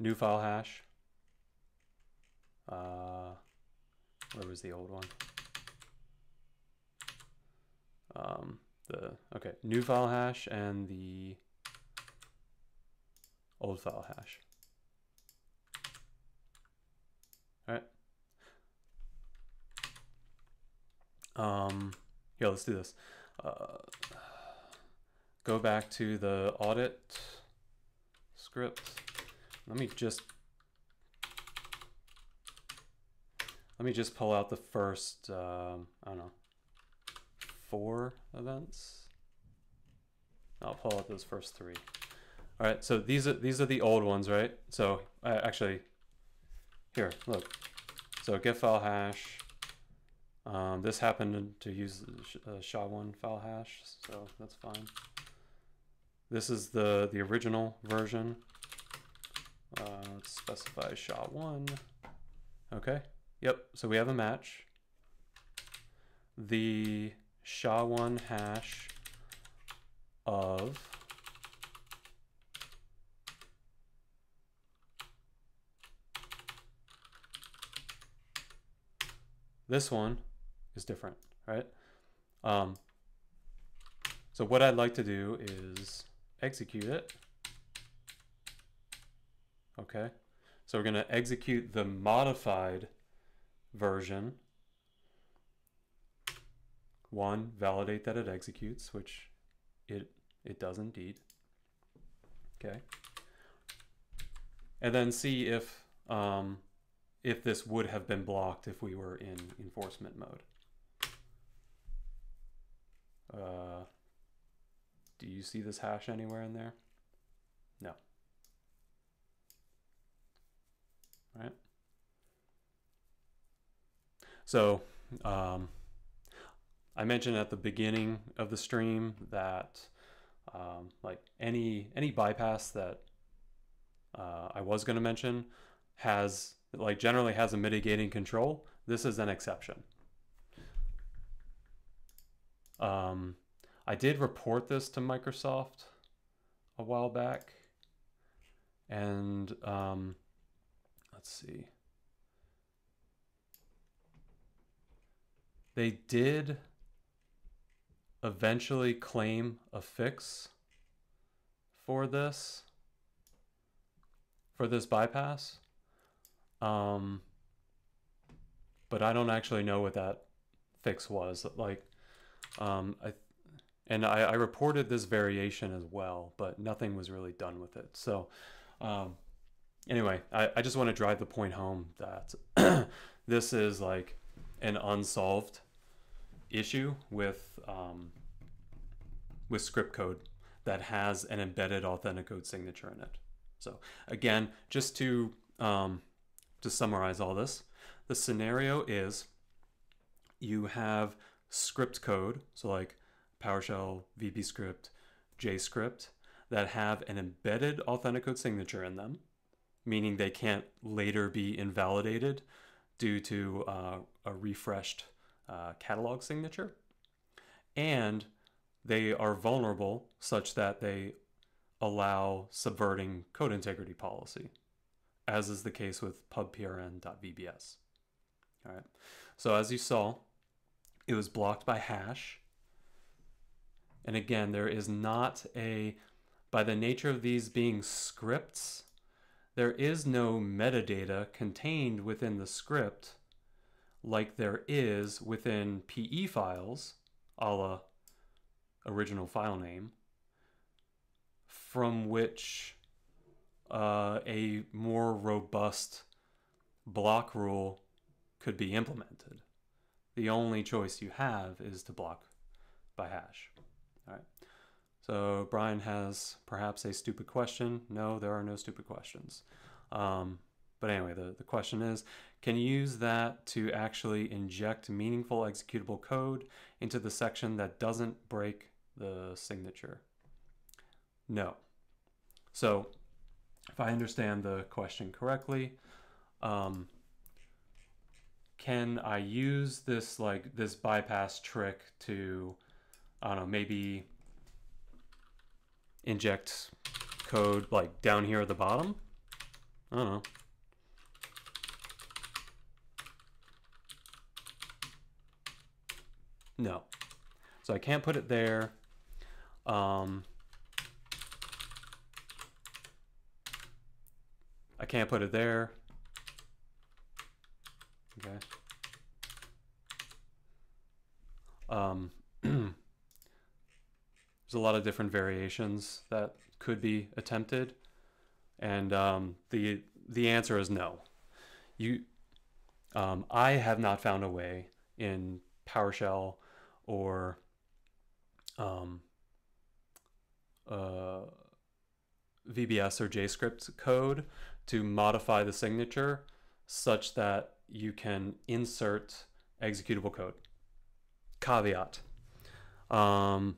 New file hash. Uh, where was the old one? Um, the okay, new file hash and the old file hash. All right. Um, yeah, let's do this. Uh, go back to the audit script. Let me just let me just pull out the first um, I don't know four events. I'll pull out those first three. All right, so these are these are the old ones, right? So uh, actually, here, look. So get file hash. Um, this happened to use uh, SHA-1 file hash, so that's fine. This is the the original version. Uh, let's specify SHA-1. Okay, yep, so we have a match. The SHA-1 hash of this one is different, right? Um, so what I'd like to do is execute it. Okay, so we're going to execute the modified version. One, validate that it executes, which it, it does indeed. Okay. And then see if, um, if this would have been blocked if we were in enforcement mode. Uh, do you see this hash anywhere in there? No. right? So um, I mentioned at the beginning of the stream that um, like any any bypass that uh, I was going to mention has like generally has a mitigating control. This is an exception. Um, I did report this to Microsoft a while back, and um, let's see. They did eventually claim a fix for this for this bypass. Um, but I don't actually know what that fix was. Like, um, I and I, I, reported this variation as well, but nothing was really done with it. So, um, anyway, I, I just want to drive the point home that this is like an unsolved issue with um, with script code that has an embedded Authenticode signature in it. So again, just to um, to summarize all this, the scenario is you have script code, so like PowerShell, VB script, JScript, that have an embedded Authenticode signature in them, meaning they can't later be invalidated due to uh, a refreshed uh, catalog signature. And they are vulnerable such that they allow subverting code integrity policy, as is the case with pubprn.vbs. All right. So as you saw, it was blocked by hash. And again, there is not a, by the nature of these being scripts, there is no metadata contained within the script like there is within PE files, a la original file name, from which uh, a more robust block rule could be implemented. The only choice you have is to block by hash. So Brian has perhaps a stupid question. No, there are no stupid questions. Um, but anyway, the, the question is, can you use that to actually inject meaningful executable code into the section that doesn't break the signature? No. So if I understand the question correctly, um, can I use this like this bypass trick to, I don't know, maybe inject code like down here at the bottom? I don't know. No. So I can't put it there. Um, I can't put it there. Okay. Um, there's a lot of different variations that could be attempted, and um, the the answer is no. You, um, I have not found a way in PowerShell or um, uh, VBS or JScript code to modify the signature such that you can insert executable code. Caveat. Um,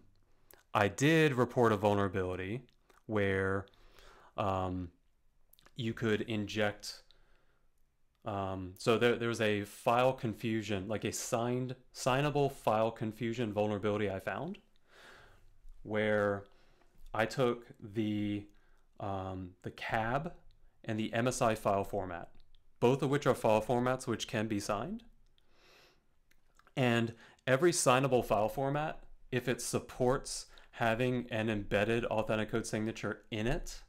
I did report a vulnerability where um, you could inject um, so there, there was a file confusion, like a signed, signable file confusion vulnerability I found, where I took the um, the cab and the MSI file format, both of which are file formats which can be signed. And every signable file format, if it supports having an embedded Authenticode signature in it,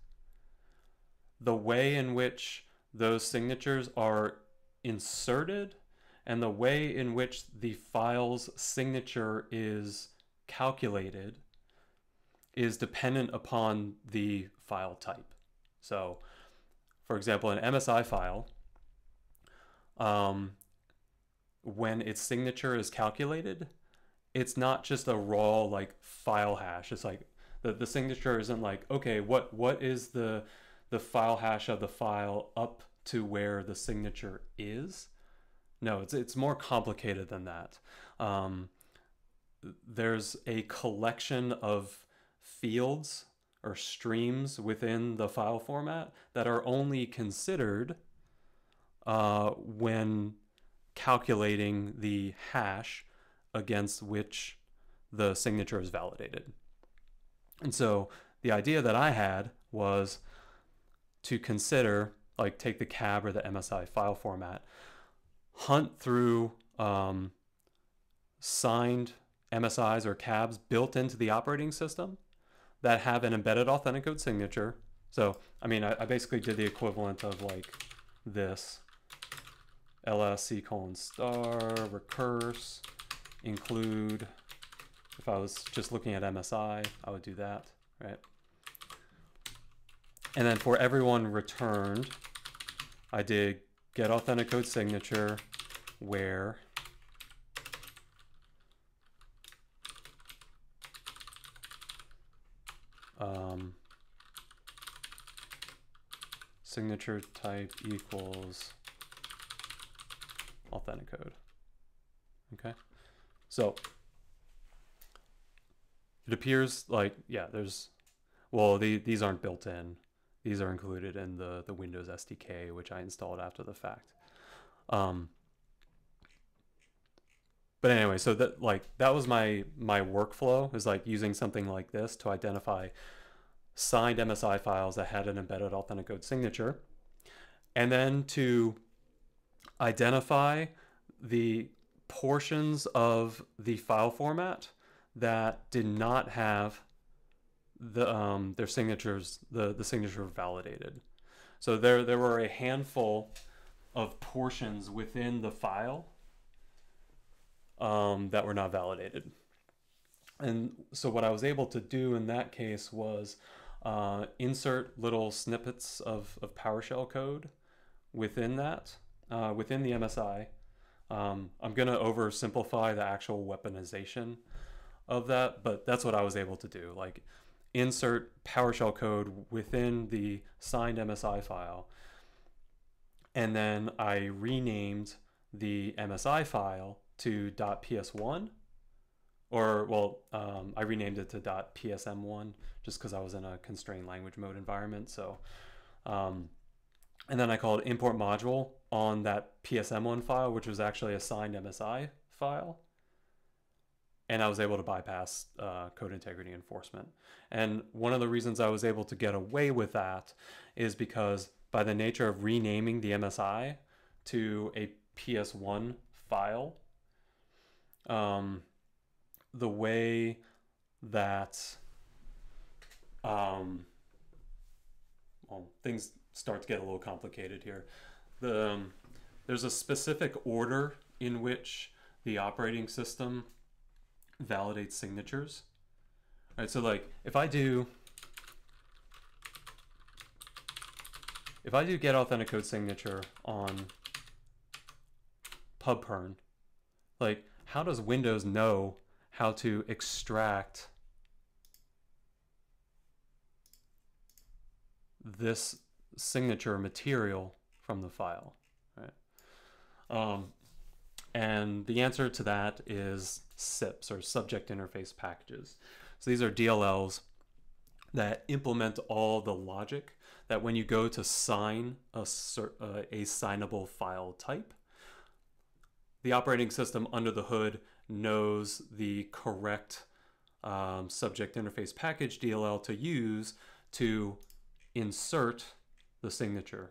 the way in which those signatures are inserted and the way in which the file's signature is calculated is dependent upon the file type. So, for example, an MSI file, um, when its signature is calculated, it's not just a raw like file hash. It's like the, the signature isn't like, okay, what what is the the file hash of the file up to where the signature is. No, it's it's more complicated than that. Um, there's a collection of fields or streams within the file format that are only considered uh, when calculating the hash against which the signature is validated. And so the idea that I had was to consider like take the cab or the MSI file format, hunt through um, signed MSIs or cabs built into the operating system that have an embedded authenticode signature. So, I mean, I, I basically did the equivalent of like this lsc colon star recurse include if I was just looking at MSI, I would do that, right? And then for everyone returned, I did get authenticode signature where um, signature type equals authenticode. Okay, so it appears like yeah, there's well the, these aren't built in. These are included in the the Windows SDK, which I installed after the fact. Um, but anyway, so that like that was my my workflow is like using something like this to identify signed MSI files that had an embedded authenticode signature, and then to identify the portions of the file format that did not have the um, their signatures the the signature validated. So there there were a handful of portions within the file um, that were not validated. And so what I was able to do in that case was uh, insert little snippets of, of PowerShell code within that, uh, within the MSI. Um, I'm going to oversimplify the actual weaponization of that, but that's what I was able to do. Like insert PowerShell code within the signed MSI file. And then I renamed the MSI file to .ps1 or well um, I renamed it to .psm1 just because I was in a constrained language mode environment so um, and then I called import module on that psm1 file which was actually a signed MSI file. And I was able to bypass uh, code integrity enforcement. And one of the reasons I was able to get away with that is because by the nature of renaming the MSI to a ps1 file um, the way that um, well, things start to get a little complicated here. The, um, there's a specific order in which the operating system validates signatures. All right, so like if I do if I do get authenticode signature on pubpern, like how does Windows know how to extract this signature material from the file, right? Um, and the answer to that is SIPs or subject interface packages. So these are DLLs that implement all the logic that when you go to sign a, uh, a signable file type, the operating system under the hood knows the correct um, subject interface package DLL to use to insert the signature.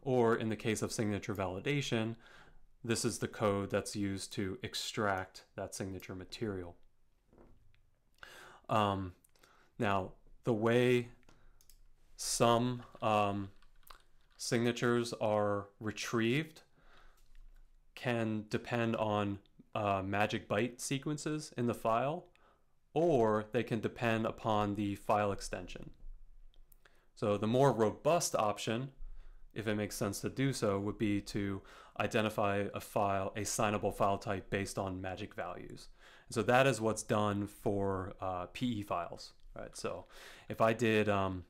Or in the case of signature validation, this is the code that's used to extract that signature material. Um, now, the way some um, signatures are retrieved can depend on uh, magic byte sequences in the file, or they can depend upon the file extension. So the more robust option, if it makes sense to do so, would be to identify a file, a signable file type based on magic values. And so that is what's done for uh, PE files, right? So if I did, um,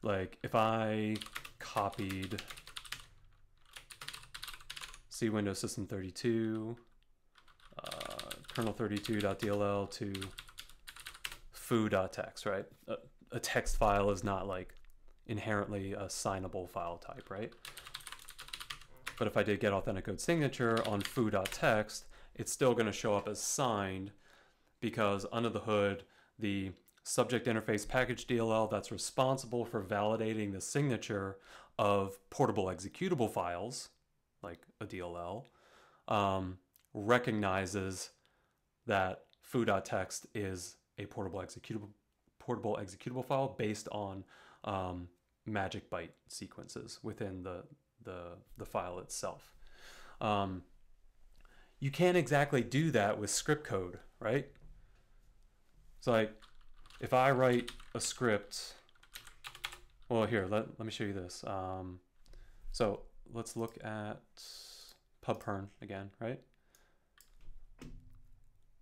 like if I copied C Windows System 32, uh, kernel32.dll to foo.txt, right? A, a text file is not like inherently a signable file type, right? But if I did get authenticode signature on foo.txt, it's still going to show up as signed because under the hood, the subject interface package DLL that's responsible for validating the signature of portable executable files, like a DLL, um, recognizes that foo.txt is a portable executable portable executable file based on um, magic byte sequences within the the, the file itself. Um, you can't exactly do that with script code, right? So like if I write a script, well here, let, let me show you this. Um, so let's look at pubpern again, right?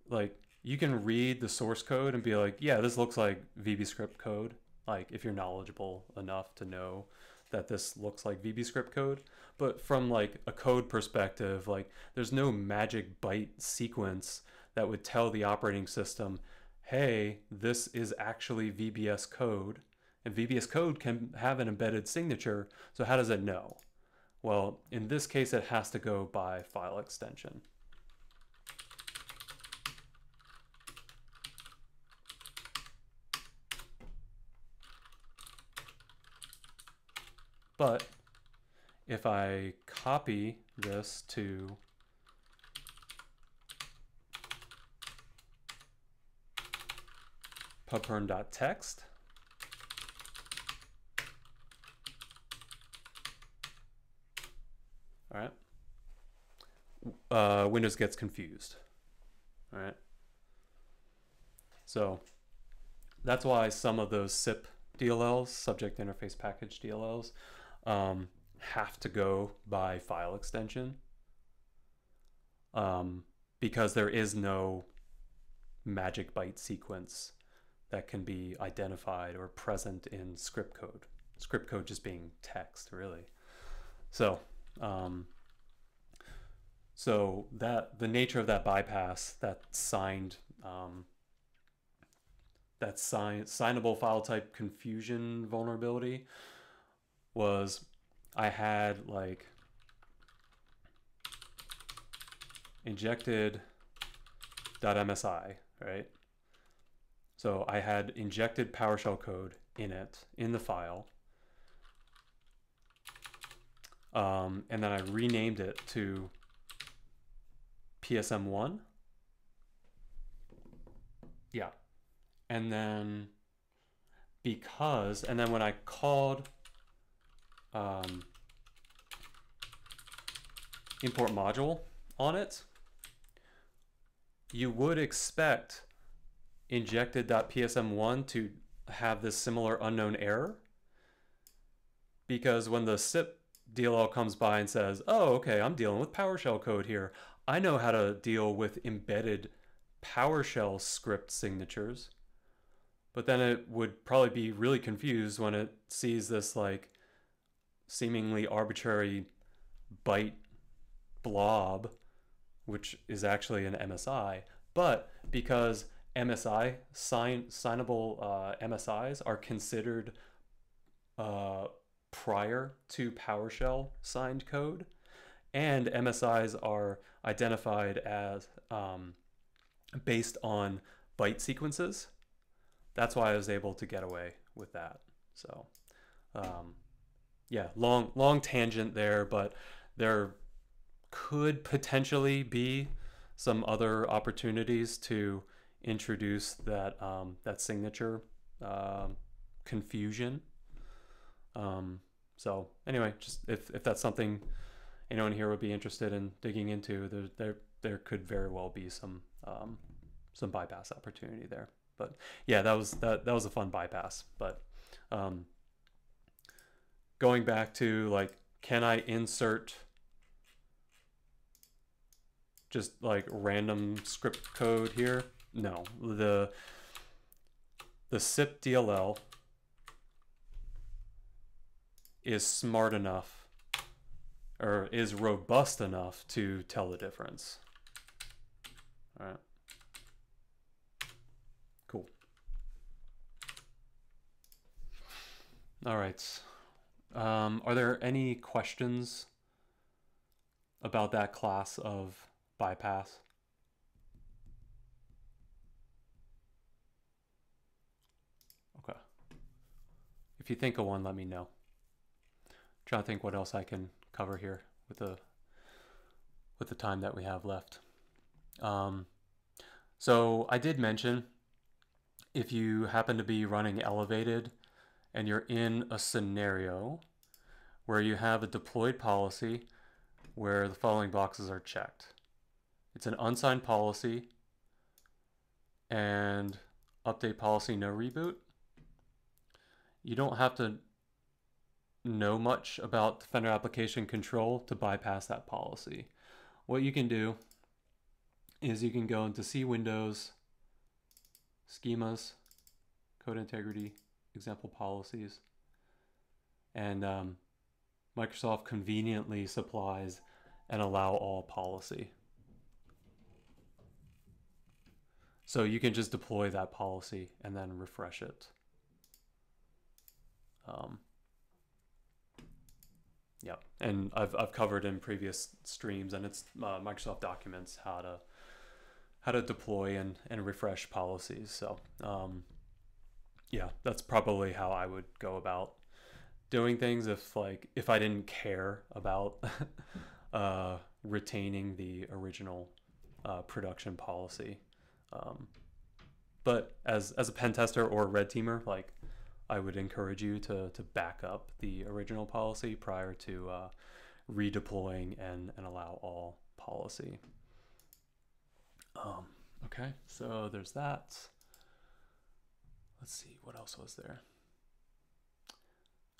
Like you can read the source code and be like, yeah, this looks like VBScript code. Like if you're knowledgeable enough to know that this looks like VBScript code. But from like a code perspective, like there's no magic byte sequence that would tell the operating system, hey, this is actually VBS code. And VBS code can have an embedded signature. So how does it know? Well, in this case, it has to go by file extension. But if I copy this to pubpern.txt, all right, uh, Windows gets confused, all right. So that's why some of those SIP DLLs, subject interface package DLLs, um, have to go by file extension um, because there is no magic byte sequence that can be identified or present in script code. Script code just being text, really. So, um, so that the nature of that bypass, that signed, um, that sign, signable file type confusion vulnerability, was I had like injected .msi, right? So I had injected PowerShell code in it, in the file. Um, and then I renamed it to PSM1. Yeah. And then because, and then when I called um, import module on it, you would expect injected.psm1 to have this similar unknown error because when the SIP DLL comes by and says, oh, okay, I'm dealing with PowerShell code here. I know how to deal with embedded PowerShell script signatures. But then it would probably be really confused when it sees this like seemingly arbitrary byte blob, which is actually an MSI, but because MSI sign signable uh, MSIs are considered uh, prior to PowerShell signed code, and MSIs are identified as um, based on byte sequences. That's why I was able to get away with that. So. Um, yeah, long long tangent there, but there could potentially be some other opportunities to introduce that um, that signature uh, confusion. Um, so anyway, just if, if that's something anyone here would be interested in digging into, there there there could very well be some um, some bypass opportunity there. But yeah, that was that that was a fun bypass. But um, going back to like, can I insert just like random script code here? No, the the SIP DLL is smart enough or is robust enough to tell the difference. All right. Cool. All right. Um, are there any questions about that class of bypass? Okay. If you think of one, let me know. I'm trying to think what else I can cover here with the with the time that we have left. Um, so I did mention if you happen to be running elevated and you're in a scenario where you have a deployed policy where the following boxes are checked. It's an unsigned policy and update policy no reboot. You don't have to know much about Defender application control to bypass that policy. What you can do is you can go into C Windows, schemas, code integrity, example policies, and um, Microsoft conveniently supplies an allow all policy. So you can just deploy that policy and then refresh it. Um, yeah, and I've, I've covered in previous streams and it's uh, Microsoft Documents how to how to deploy and, and refresh policies. So um, yeah, that's probably how I would go about doing things if like if I didn't care about uh, retaining the original uh, production policy. Um, but as as a pen tester or a red teamer, like I would encourage you to to back up the original policy prior to uh, redeploying and and allow all policy. Um, okay, so there's that. Let's see what else was there.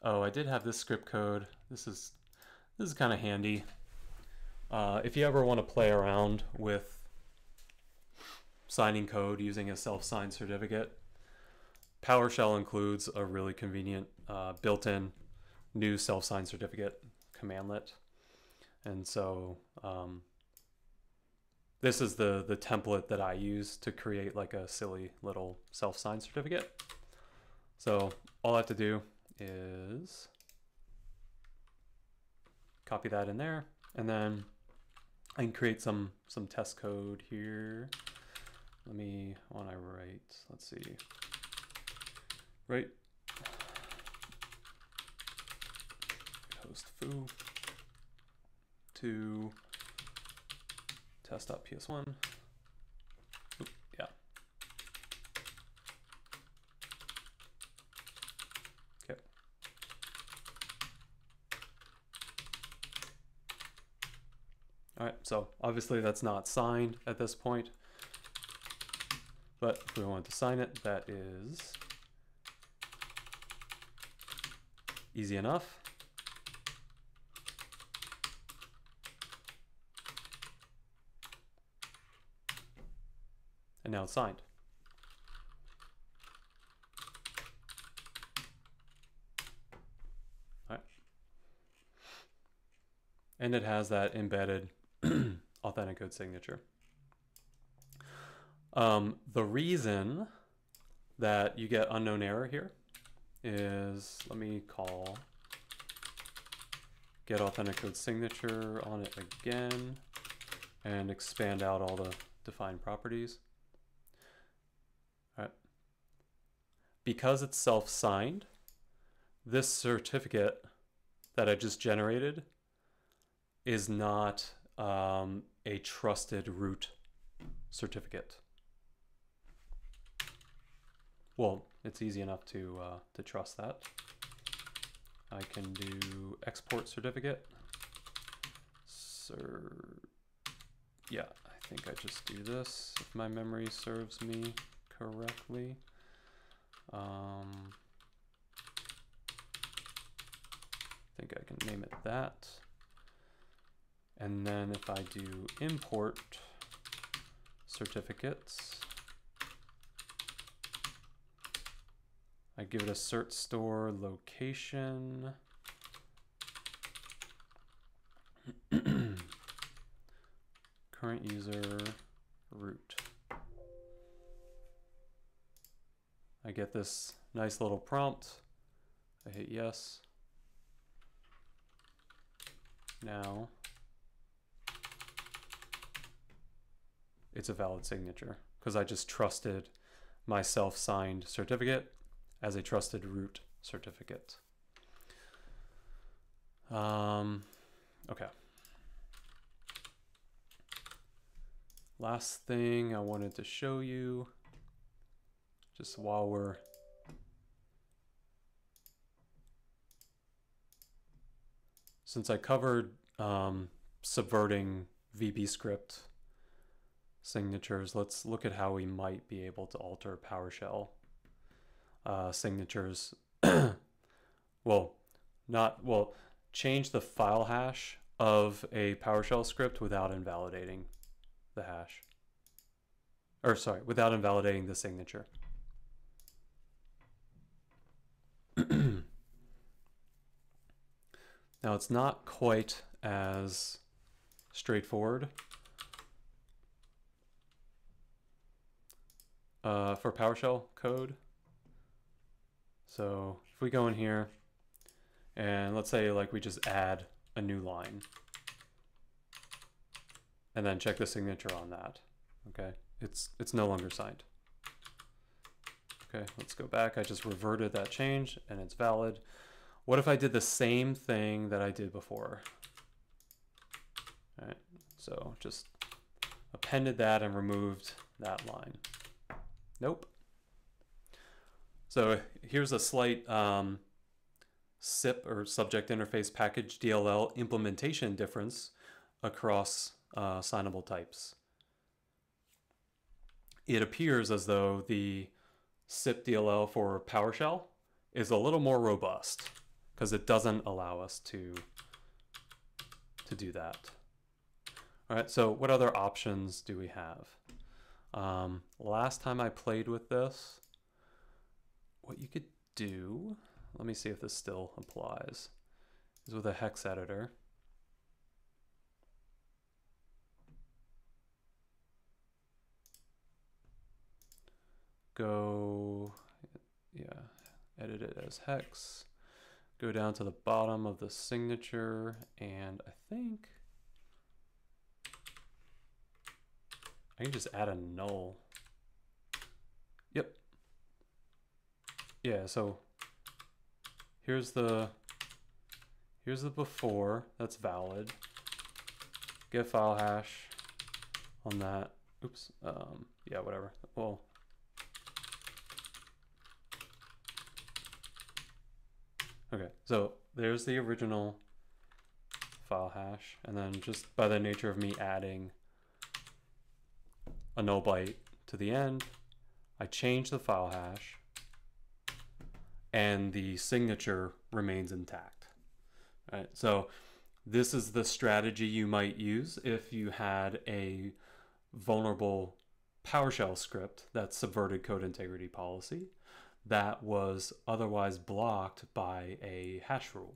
Oh, I did have this script code. This is this is kind of handy. Uh, if you ever want to play around with signing code using a self-signed certificate, PowerShell includes a really convenient uh, built-in new self-signed certificate commandlet. And so um, this is the, the template that I use to create like a silly little self-signed certificate. So all I have to do is copy that in there and then I can create some some test code here. Let me want I write, let's see. Right host foo to test.ps1. yeah. Okay. All right, so obviously that's not signed at this point, but if we want to sign it, that is easy enough. Now signed. Right. And it has that embedded Authenticode signature. Um, the reason that you get unknown error here is, let me call get Authenticode signature on it again and expand out all the defined properties. All right. Because it's self-signed, this certificate that I just generated is not um, a trusted root certificate. Well, it's easy enough to uh, to trust that. I can do export certificate. Sir, yeah, I think I just do this if my memory serves me correctly. Um, I think I can name it that. And then if I do import certificates, I give it a cert store location. Current user root. I get this nice little prompt. I hit yes. Now it's a valid signature because I just trusted my self-signed certificate as a trusted root certificate. Um, okay. Last thing I wanted to show you, just while we're since I covered um, subverting VB script signatures, let's look at how we might be able to alter PowerShell uh, signatures. well, not, well, change the file hash of a PowerShell script without invalidating the hash. Or sorry, without invalidating the signature. Now it's not quite as straightforward uh, for PowerShell code. So if we go in here and let's say like we just add a new line and then check the signature on that. Okay, it's it's no longer signed. Okay, let's go back. I just reverted that change and it's valid. What if I did the same thing that I did before? All right, so just appended that and removed that line. Nope. So here's a slight um, SIP or Subject Interface Package DLL implementation difference across uh, signable types. It appears as though the SIP DLL for PowerShell is a little more robust because it doesn't allow us to, to do that. All right, so what other options do we have? Um, last time I played with this, what you could do, let me see if this still applies, is with a hex editor. Go, yeah, edit it as hex. Go down to the bottom of the signature, and I think I can just add a null. Yep. Yeah, so here's the here's the before, that's valid. Get file hash on that. Oops. Um, yeah, whatever. Well, okay, so there's the original file hash, and then just by the nature of me adding a null byte to the end. I change the file hash and the signature remains intact. Right. So this is the strategy you might use if you had a vulnerable PowerShell script that subverted code integrity policy that was otherwise blocked by a hash rule.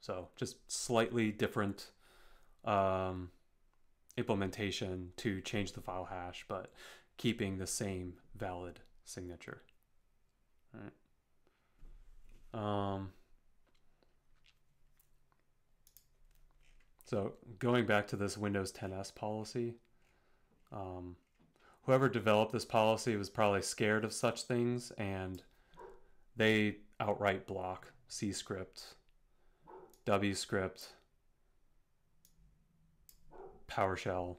So just slightly different um, implementation to change the file hash, but keeping the same valid signature. Right. Um, so going back to this Windows 10s policy, um, whoever developed this policy was probably scared of such things and they outright block C script, W script, PowerShell,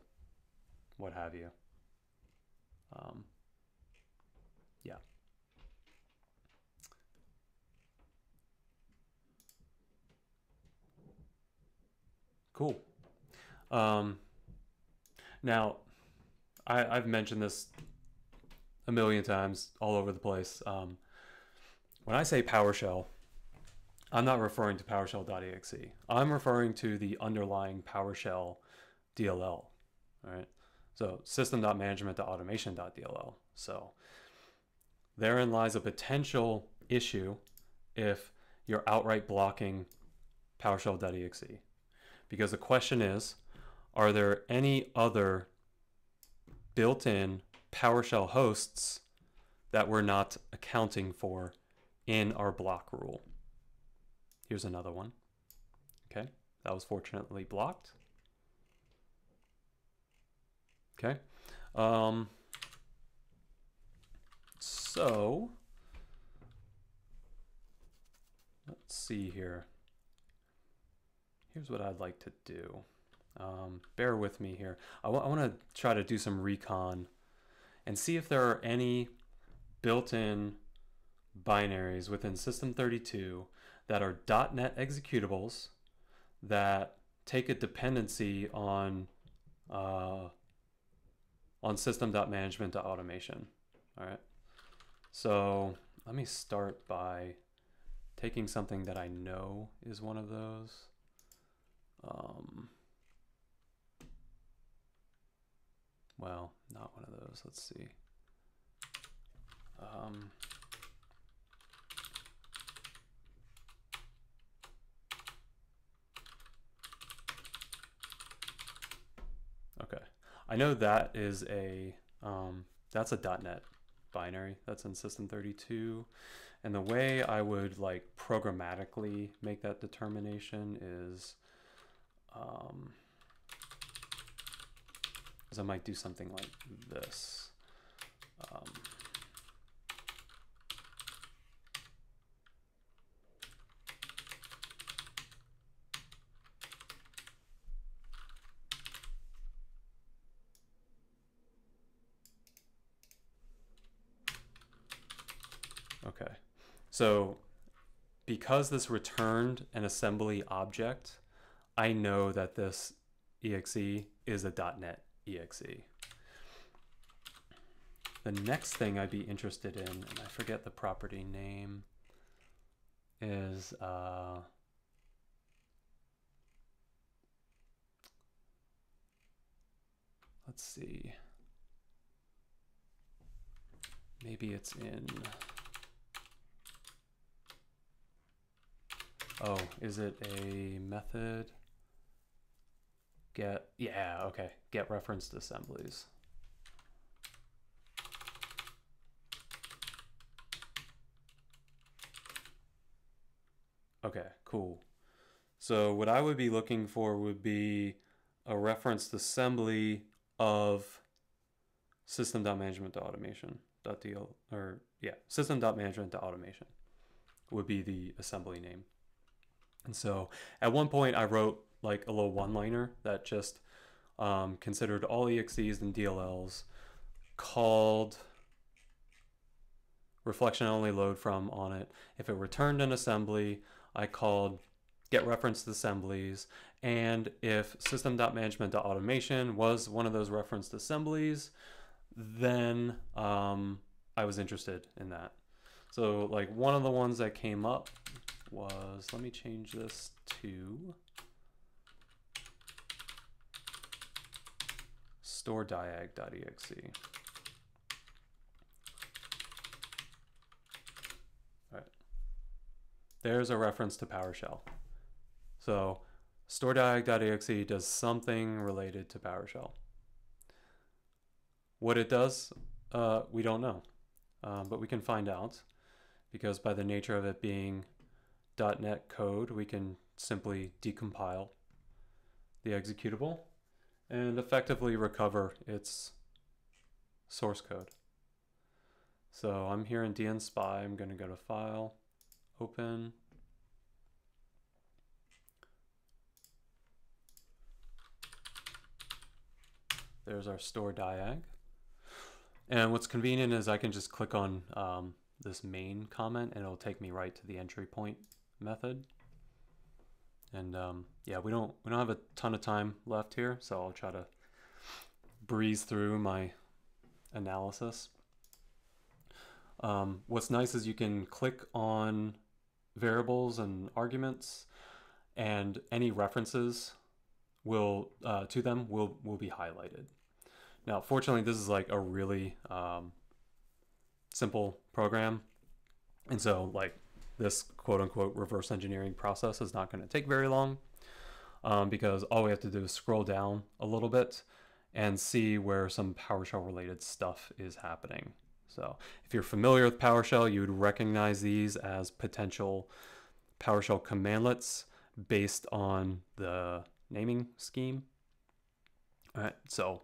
what have you. Um, yeah. Cool. Um, now, I, I've mentioned this a million times all over the place. Um, when I say PowerShell, I'm not referring to PowerShell.exe. I'm referring to the underlying PowerShell DLL, right? So system.management.automation.dll. So therein lies a potential issue if you're outright blocking PowerShell.exe. Because the question is, are there any other built-in PowerShell hosts that we're not accounting for in our block rule. Here's another one. Okay, that was fortunately blocked. Okay, um, so let's see here. Here's what I'd like to do. Um, bear with me here. I, I want to try to do some recon and see if there are any built-in binaries within System32 that are .NET executables that take a dependency on uh, on system.management.automation. All right. So let me start by taking something that I know is one of those. Um, well, not one of those. Let's see. Um, okay, I know that is a um, that's a .NET binary that's in System 32, and the way I would like programmatically make that determination is, um, is I might do something like this. Um, Okay, so because this returned an assembly object, I know that this exe is a .NET exe. The next thing I'd be interested in, and I forget the property name, is uh, let's see, maybe it's in Oh, is it a method? Get, yeah, okay. Get referenced assemblies. Okay, cool. So what I would be looking for would be a referenced assembly of system.management.automation.dl or yeah, system.management.automation would be the assembly name. And so at one point I wrote like a little one-liner that just um, considered all EXEs and DLLs called reflection only load from on it. If it returned an assembly, I called get referenced assemblies. And if system.management.automation was one of those referenced assemblies, then um, I was interested in that. So like one of the ones that came up was, let me change this to store diag.exe. All right. There's a reference to PowerShell. So store diag.exe does something related to PowerShell. What it does, uh, we don't know, uh, but we can find out because by the nature of it being .NET code, we can simply decompile the executable and effectively recover its source code. So I'm here in dnspy, I'm going to go to File, Open, There's our store diag. And what's convenient is I can just click on um, this main comment and it'll take me right to the entry point method. And um, yeah, we don't we don't have a ton of time left here, so I'll try to breeze through my analysis. Um, what's nice is you can click on variables and arguments, and any references will uh, to them will will be highlighted. Now, fortunately, this is like a really um, simple program, and so like this quote unquote reverse engineering process is not going to take very long um, because all we have to do is scroll down a little bit and see where some PowerShell related stuff is happening. So if you're familiar with PowerShell, you would recognize these as potential PowerShell commandlets based on the naming scheme. All right, so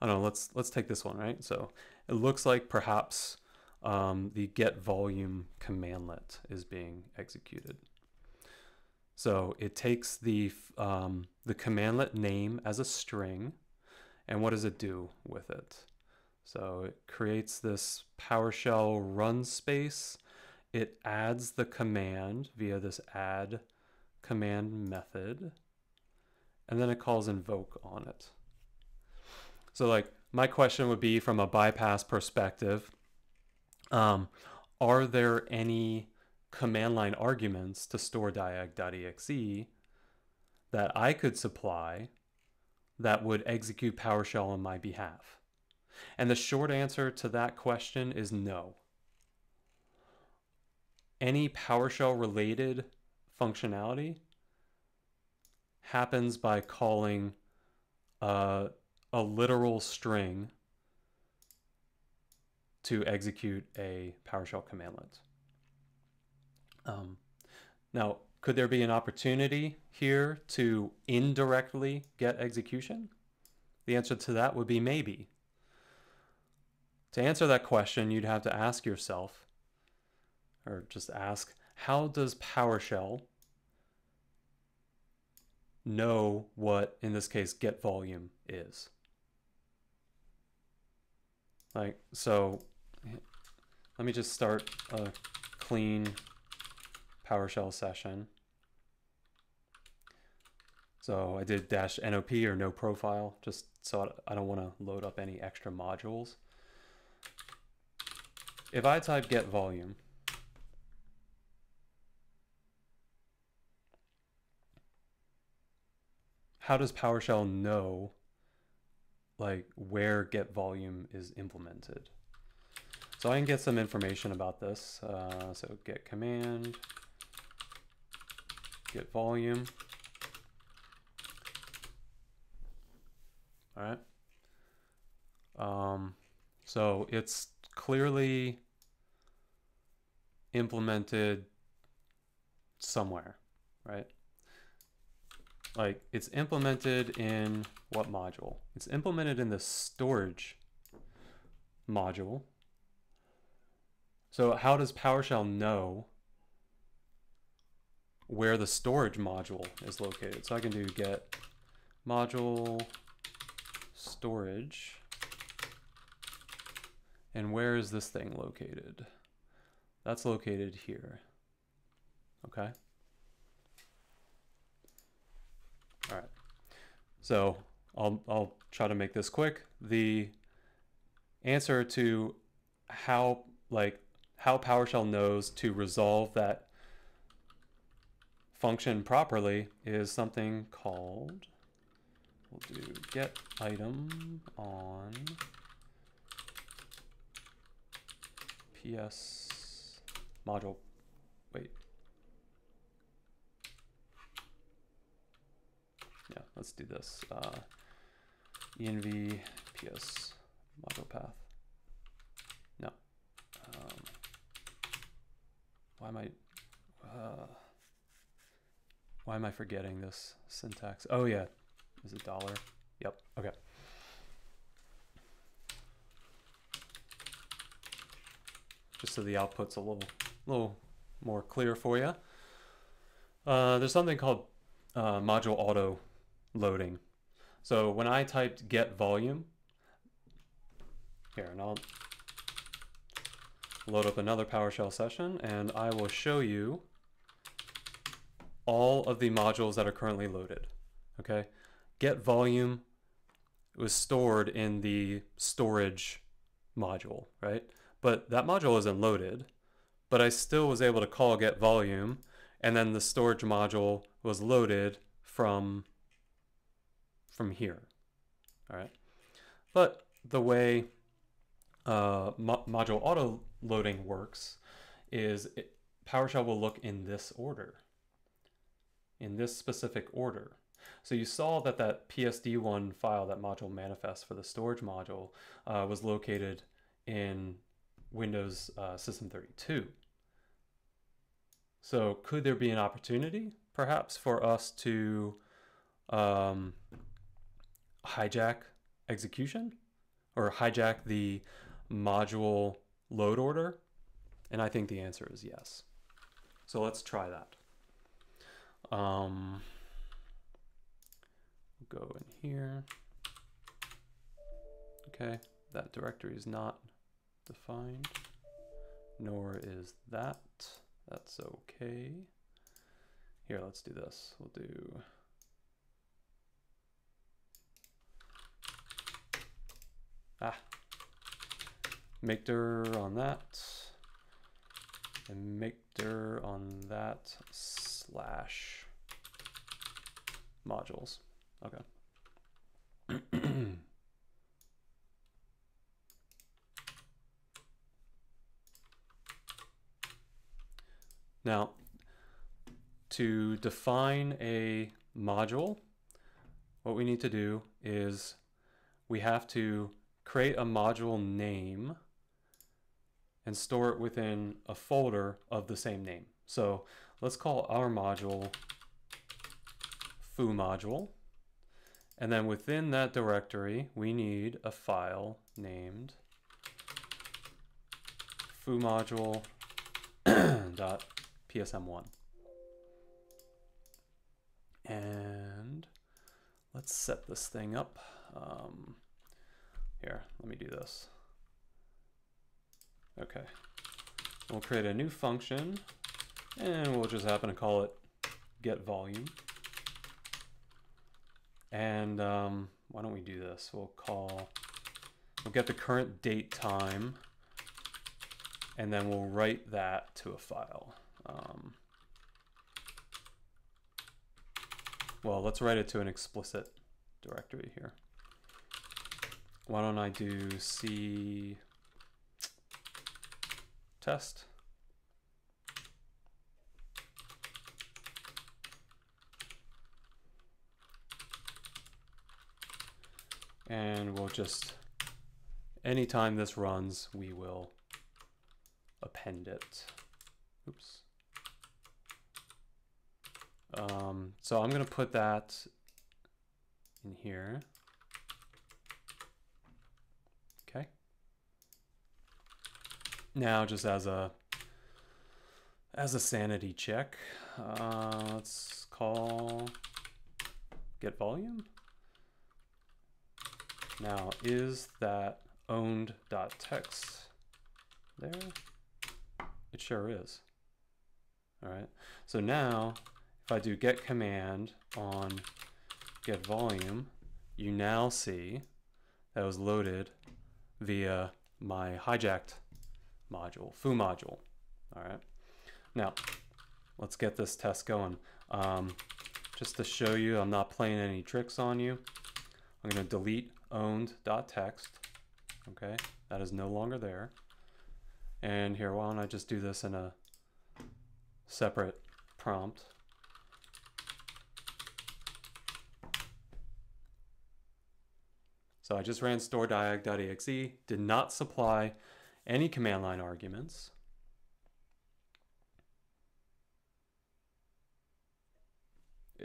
I don't know, let's let's take this one, right? So it looks like perhaps um, the get volume commandlet is being executed. So it takes the um, the commandlet name as a string, and what does it do with it? So it creates this PowerShell run space. It adds the command via this add command method, and then it calls invoke on it. So like my question would be from a bypass perspective, um, are there any command line arguments to store diag.exe that I could supply that would execute PowerShell on my behalf? And the short answer to that question is no. Any PowerShell related functionality happens by calling uh, a literal string to execute a PowerShell commandlet. Um, now, could there be an opportunity here to indirectly get execution? The answer to that would be maybe. To answer that question, you'd have to ask yourself, or just ask, how does PowerShell know what, in this case, get volume is? Like, so let me just start a clean PowerShell session. So I did dash NOP or no profile, just so I don't want to load up any extra modules. If I type get volume, how does PowerShell know like where get volume is implemented? So I can get some information about this. Uh, so get command, get volume. All right. Um, so it's clearly implemented somewhere, right? Like it's implemented in what module? It's implemented in the storage module so how does PowerShell know where the storage module is located? So I can do get module storage. And where is this thing located? That's located here. Okay. All right. So I'll, I'll try to make this quick. The answer to how like how PowerShell knows to resolve that function properly is something called, we'll do get item on PS module, wait. Yeah, let's do this. Uh, env ps module path. No. Um, why am I, uh, why am I forgetting this syntax? Oh yeah, is it dollar? Yep, okay. Just so the output's a little, little more clear for you. Uh, there's something called uh, module auto loading. So when I typed get volume, here, and I'll load up another PowerShell session and I will show you all of the modules that are currently loaded. Okay, get volume was stored in the storage module, right? But that module isn't loaded, but I still was able to call get volume and then the storage module was loaded from from here. All right. But the way uh, mo module auto loading works is it, PowerShell will look in this order, in this specific order. So you saw that that PSD1 file, that module manifest for the storage module, uh, was located in Windows uh, System 32. So could there be an opportunity, perhaps, for us to um, hijack execution or hijack the module load order? And I think the answer is yes. So let's try that. Um, go in here. Okay, that directory is not defined, nor is that. That's okay. Here, let's do this. We'll do ah make dir on that and make dir on that slash modules. Okay. now, to define a module, what we need to do is we have to create a module name and store it within a folder of the same name. So let's call our module foo module. And then within that directory, we need a file named foo module dot psm1. And let's set this thing up. Um, here, let me do this. Okay. We'll create a new function and we'll just happen to call it get volume. And um, why don't we do this? We'll call, we'll get the current date time and then we'll write that to a file. Um, well, let's write it to an explicit directory here. Why don't I do C test? And we'll just, anytime this runs, we will append it. Oops. Um, so I'm going to put that in here. Now, just as a as a sanity check, uh, let's call get volume. Now, is that owned dot text there? It sure is. All right. So now, if I do get command on get volume, you now see that was loaded via my hijacked module, foo module. All right. Now, let's get this test going. Um, just to show you, I'm not playing any tricks on you. I'm going to delete owned.txt. Okay, that is no longer there. And here, why don't I just do this in a separate prompt. So I just ran store diag.exe, did not supply any command line arguments.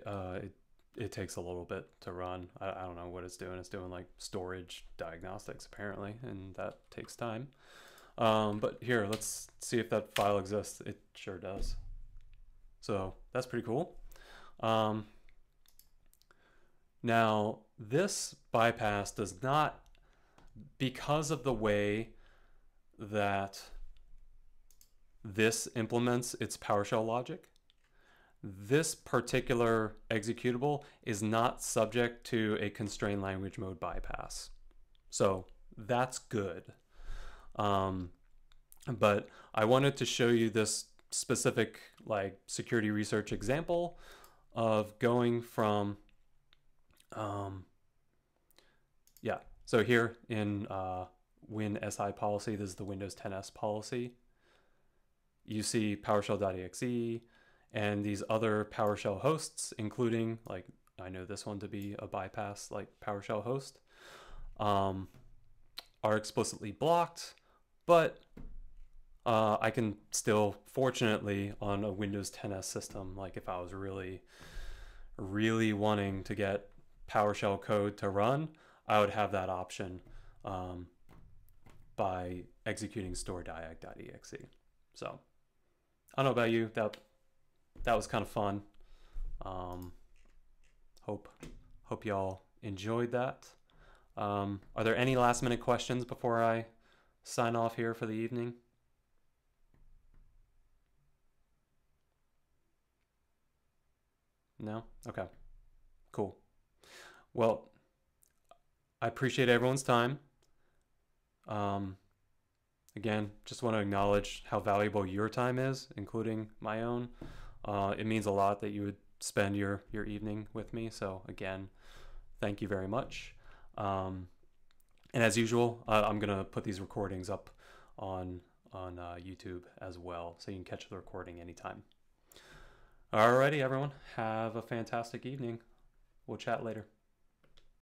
Uh, it, it takes a little bit to run. I, I don't know what it's doing. It's doing like storage diagnostics apparently, and that takes time. Um, but here, let's see if that file exists. It sure does. So that's pretty cool. Um, now, this bypass does not, because of the way that this implements its PowerShell logic. This particular executable is not subject to a constrained language mode bypass. So that's good. Um, but I wanted to show you this specific like security research example of going from, um, yeah, so here in uh, Win SI policy. This is the Windows 10s policy. You see PowerShell.exe and these other PowerShell hosts, including like I know this one to be a bypass like PowerShell host, um, are explicitly blocked, but uh, I can still, fortunately, on a Windows 10s system, like if I was really, really wanting to get PowerShell code to run, I would have that option. Um, by executing store diag.exe. So I don't know about you, that that was kind of fun. Um, hope hope y'all enjoyed that. Um, are there any last minute questions before I sign off here for the evening? No? Okay. Cool. Well, I appreciate everyone's time. Um, again, just want to acknowledge how valuable your time is, including my own. Uh, it means a lot that you would spend your, your evening with me. So, again, thank you very much. Um, and as usual, uh, I'm going to put these recordings up on, on uh, YouTube as well, so you can catch the recording anytime. Alrighty, everyone. Have a fantastic evening. We'll chat later.